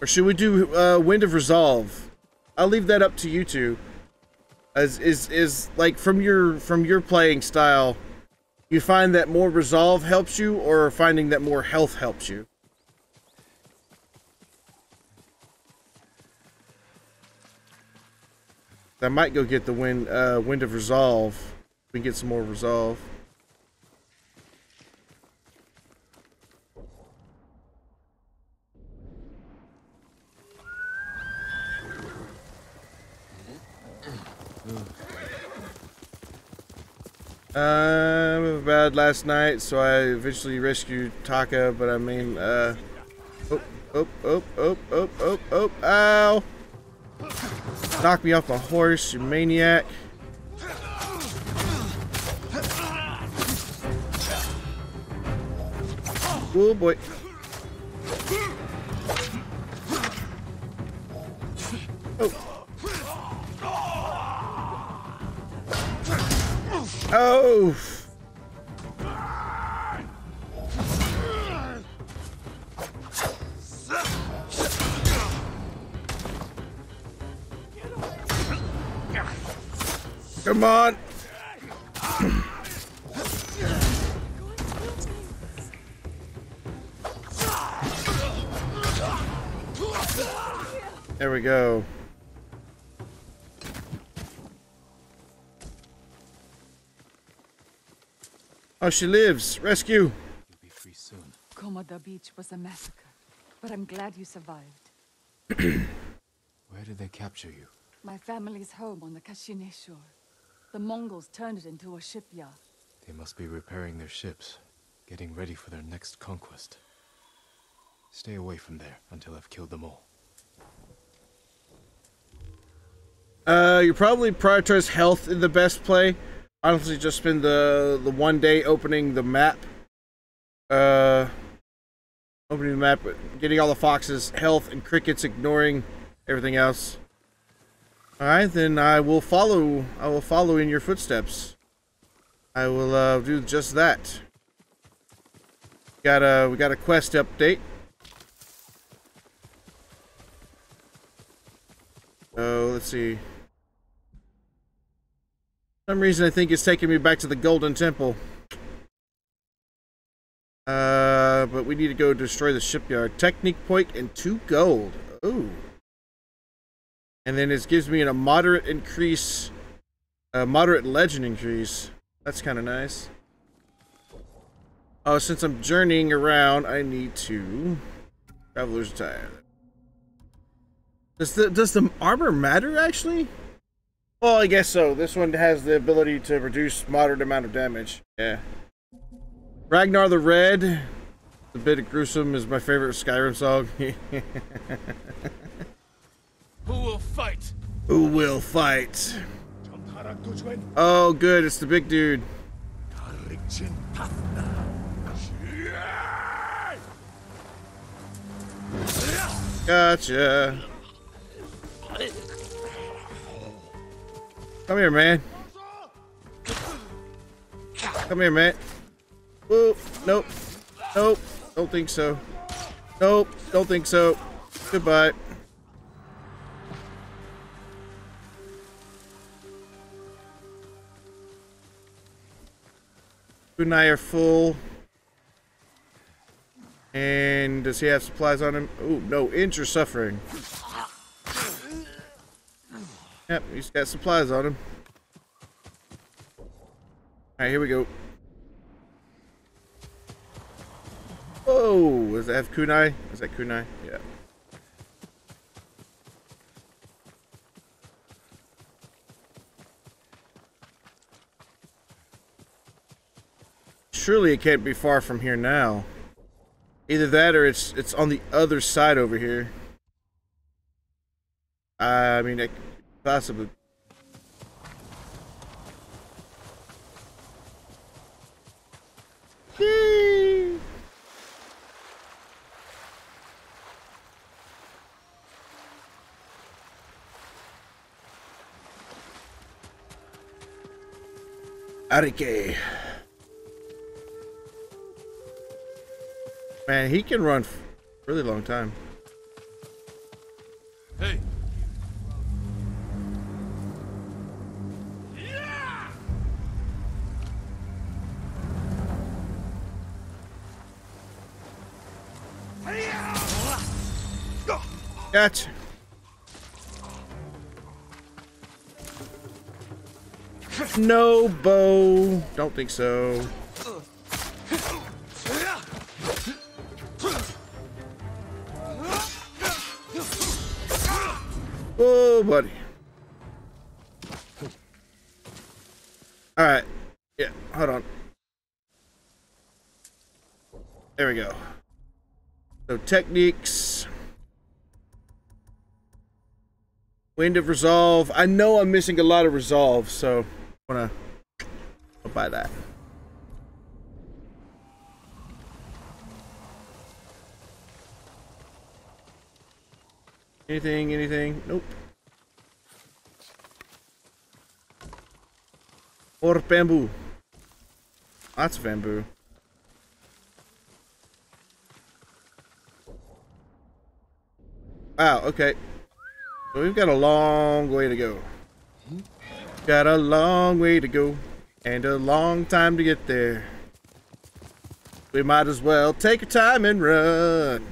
Or should we do uh, Wind of Resolve? I'll leave that up to you two. As is is like from your from your playing style, you find that more resolve helps you, or finding that more health helps you. I might go get the wind uh, wind of resolve. We can get some more resolve. Um, bad last night, so I eventually rescued Taka, but I mean, uh, oh, oh, oh, oh, oh, oh, oh, ow! Knock me off my horse, you maniac. Oh boy. Oh! Come on! There we go. Oh, she lives. Rescue. You'll be free soon. Komoda Beach was a massacre, but I'm glad you survived. <clears throat> Where did they capture you? My family's home on the Kashine shore. The Mongols turned it into a shipyard. They must be repairing their ships, getting ready for their next conquest. Stay away from there until I've killed them all. Uh, you probably prioritize health in the best play. Honestly, just spend the the one day opening the map. Uh, opening the map, getting all the foxes, health, and crickets, ignoring everything else. All right, then I will follow. I will follow in your footsteps. I will uh, do just that. Got a we got a quest update. Oh, let's see. Some reason I think it's taking me back to the Golden Temple. Uh, but we need to go destroy the shipyard. Technique point and two gold. Ooh. And then it gives me a moderate increase, a moderate legend increase. That's kind of nice. Oh, since I'm journeying around, I need to... Traveler's Attire. Does the, does the armor matter, actually? Well, I guess so. This one has the ability to reduce moderate amount of damage. Yeah. Ragnar the Red. A bit of gruesome is my favorite Skyrim song. <laughs> Who will fight? Who will fight? Oh, good. It's the big dude. Gotcha. Come here, man. Come here, man. Whoa. Nope. Nope. Don't think so. Nope. Don't think so. Goodbye. You and I are full. And does he have supplies on him? Oh, no, injure suffering. Yep, he's got supplies on him. Alright, here we go. Oh, does that have kunai? Is that kunai? Yeah. Surely it can't be far from here now. Either that or it's it's on the other side over here. I mean, it possibly. Yay! Arike. Man, he can run really long time. Hey. Gotcha. No bow. Don't think so. Oh, buddy. All right. Yeah, hold on. There we go. So techniques. Wind of Resolve. I know I'm missing a lot of Resolve, so I wanna I'll buy that. Anything, anything? Nope. Or bamboo. Lots of bamboo. Wow, okay. So we've got a long way to go. Got a long way to go. And a long time to get there. We might as well take our time and run.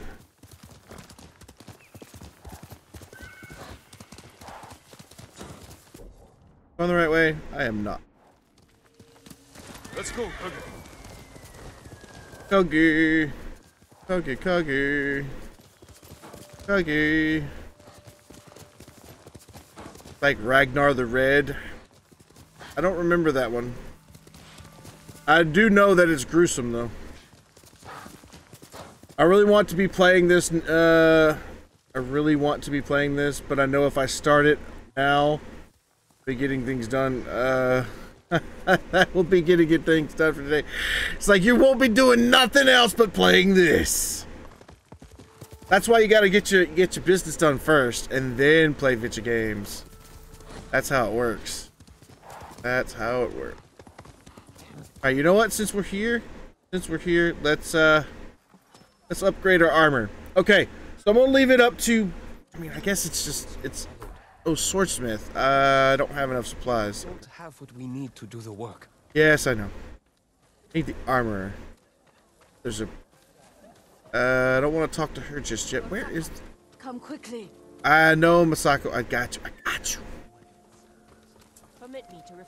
Going the right way? I am not. Let's go, Kogi. Kuggy. Kogi, Kogi. Kogi. Like Ragnar the Red. I don't remember that one. I do know that it's gruesome, though. I really want to be playing this, uh... I really want to be playing this, but I know if I start it now, be getting things done, uh... <laughs> that will be getting get things done for today. It's like you won't be doing nothing else but playing this. That's why you gotta get your get your business done first, and then play video games. That's how it works. That's how it works. Alright, you know what? Since we're here, since we're here, let's uh let's upgrade our armor. Okay, so I'm gonna leave it up to I mean I guess it's just it's oh swordsmith. Uh I don't have enough supplies. don't have what we need to do the work. Yes, I know. Need the armor. There's a uh I don't want to talk to her just yet. Where is Come quickly. I know Masako, I got you. I got you.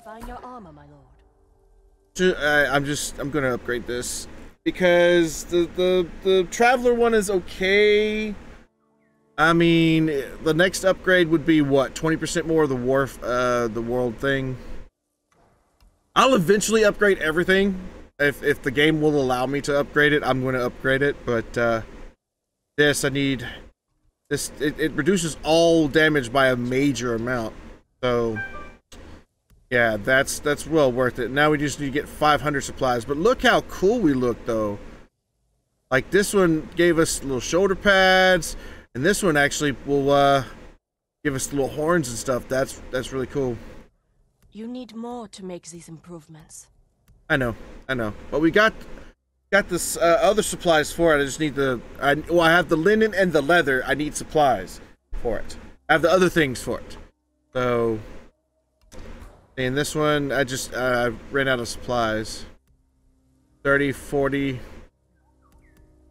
Your armor, my lord. I, I'm just I'm gonna upgrade this because the the the traveler one is okay. I mean, the next upgrade would be what 20% more of the wharf, uh, the world thing. I'll eventually upgrade everything if if the game will allow me to upgrade it. I'm going to upgrade it, but uh, this I need. This it, it reduces all damage by a major amount, so. Yeah, that's that's well worth it. Now we just need to get 500 supplies. But look how cool we look, though. Like this one gave us little shoulder pads, and this one actually will uh, give us little horns and stuff. That's that's really cool. You need more to make these improvements. I know, I know. But we got got this uh, other supplies for it. I just need the. I, well, I have the linen and the leather. I need supplies for it. I have the other things for it. So and this one, I just uh, ran out of supplies. 30, 40,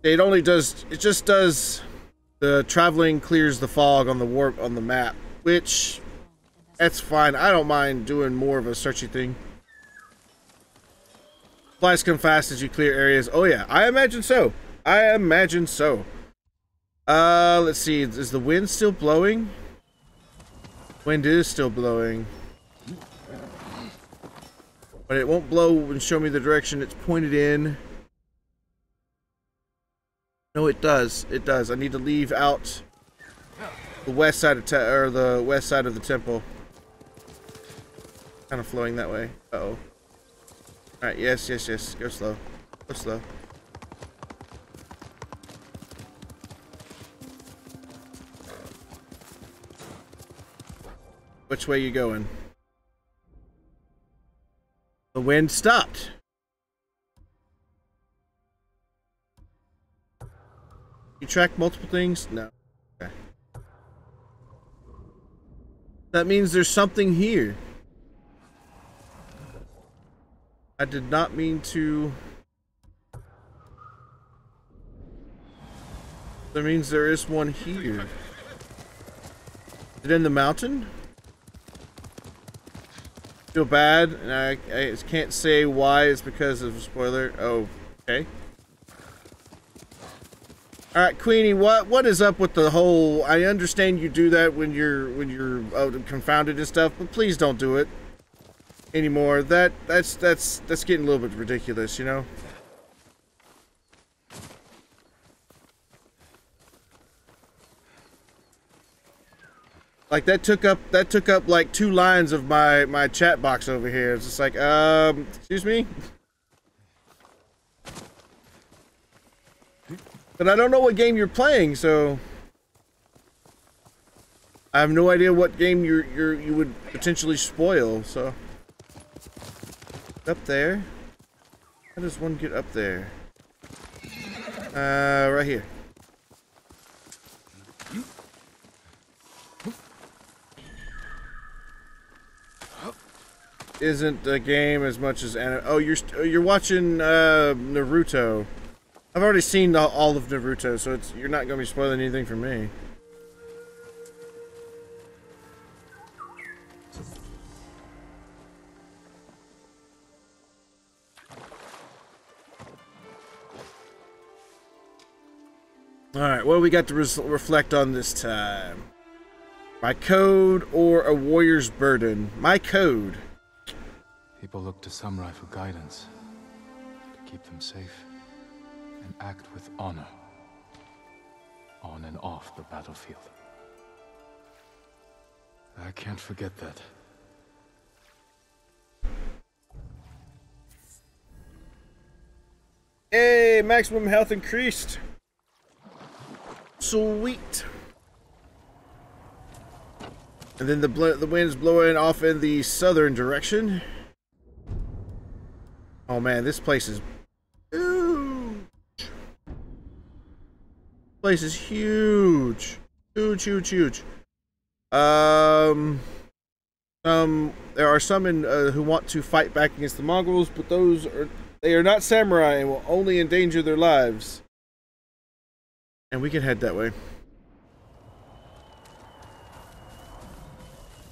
It only does. It just does. The traveling clears the fog on the warp on the map, which that's fine. I don't mind doing more of a searchy thing. Supplies come fast as you clear areas. Oh yeah, I imagine so. I imagine so. Uh, let's see. Is the wind still blowing? Wind is still blowing. But it won't blow and show me the direction it's pointed in. No, it does. It does. I need to leave out the west side of or the west side of the temple. Kind of flowing that way. Uh oh. All right. Yes. Yes. Yes. Go slow. Go slow. Which way you going? The wind stopped. You track multiple things? No. Okay. That means there's something here. I did not mean to... That means there is one here. Is it in the mountain? Feel bad, and I, I can't say why it's because of a spoiler. Oh, okay. All right, Queenie, what what is up with the whole? I understand you do that when you're when you're uh, confounded and stuff, but please don't do it anymore. That that's that's that's getting a little bit ridiculous, you know. Like that took up that took up like two lines of my my chat box over here. It's just like, um, excuse me. But I don't know what game you're playing, so I have no idea what game you're you're you would potentially spoil. So up there. How does one get up there? Uh, right here. Isn't a game as much as oh you're you're watching uh, Naruto. I've already seen all of Naruto, so it's you're not to be spoiling anything for me. Alright, what do we got to reflect on this time? My code or a warrior's burden? My code. People look to samurai for guidance, to keep them safe and act with honor on and off the battlefield. I can't forget that. Hey, maximum health increased. Sweet. And then the the wind's blowing off in the southern direction. Oh man, this place is huge. place is huge. Huge, huge, huge. Um, um, there are some in, uh, who want to fight back against the Mongols, but those are they are not samurai and will only endanger their lives. And we can head that way.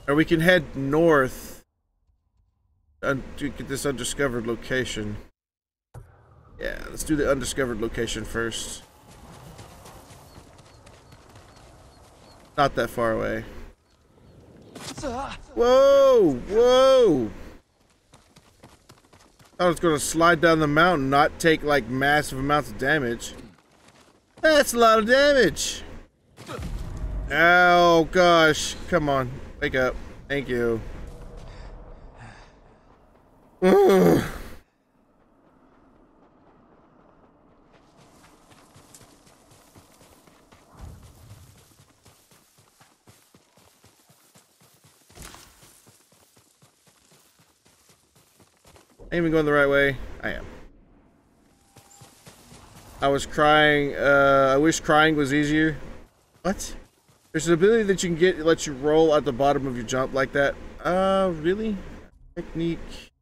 Or we can head north to get this undiscovered location. Yeah, let's do the undiscovered location first. Not that far away. Whoa! Whoa! I was gonna slide down the mountain, not take like massive amounts of damage. That's a lot of damage! Oh gosh, come on, wake up. Thank you. Ugh. I even going the right way? I am. I was crying. Uh, I wish crying was easier. What? There's an ability that you can get that lets you roll at the bottom of your jump like that. Uh, really? Technique.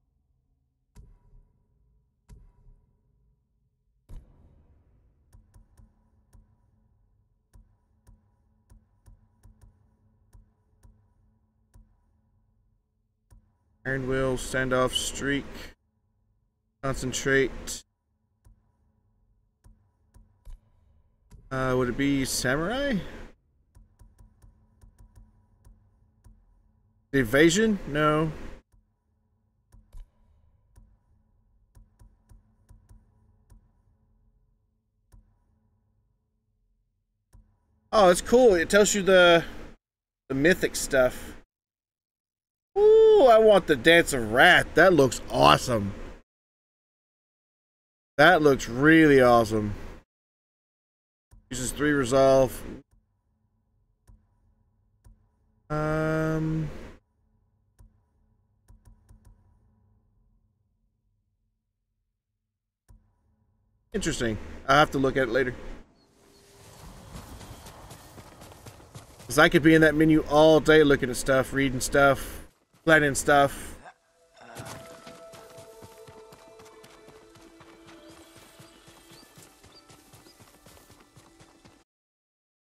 Iron Will, Standoff, Streak, Concentrate. Uh, would it be Samurai? Evasion? No. Oh, it's cool. It tells you the the mythic stuff. Ooh, I want the Dance of Wrath. That looks awesome. That looks really awesome. Uses three resolve. Um. Interesting. I'll have to look at it later. Because I could be in that menu all day looking at stuff, reading stuff, planning stuff.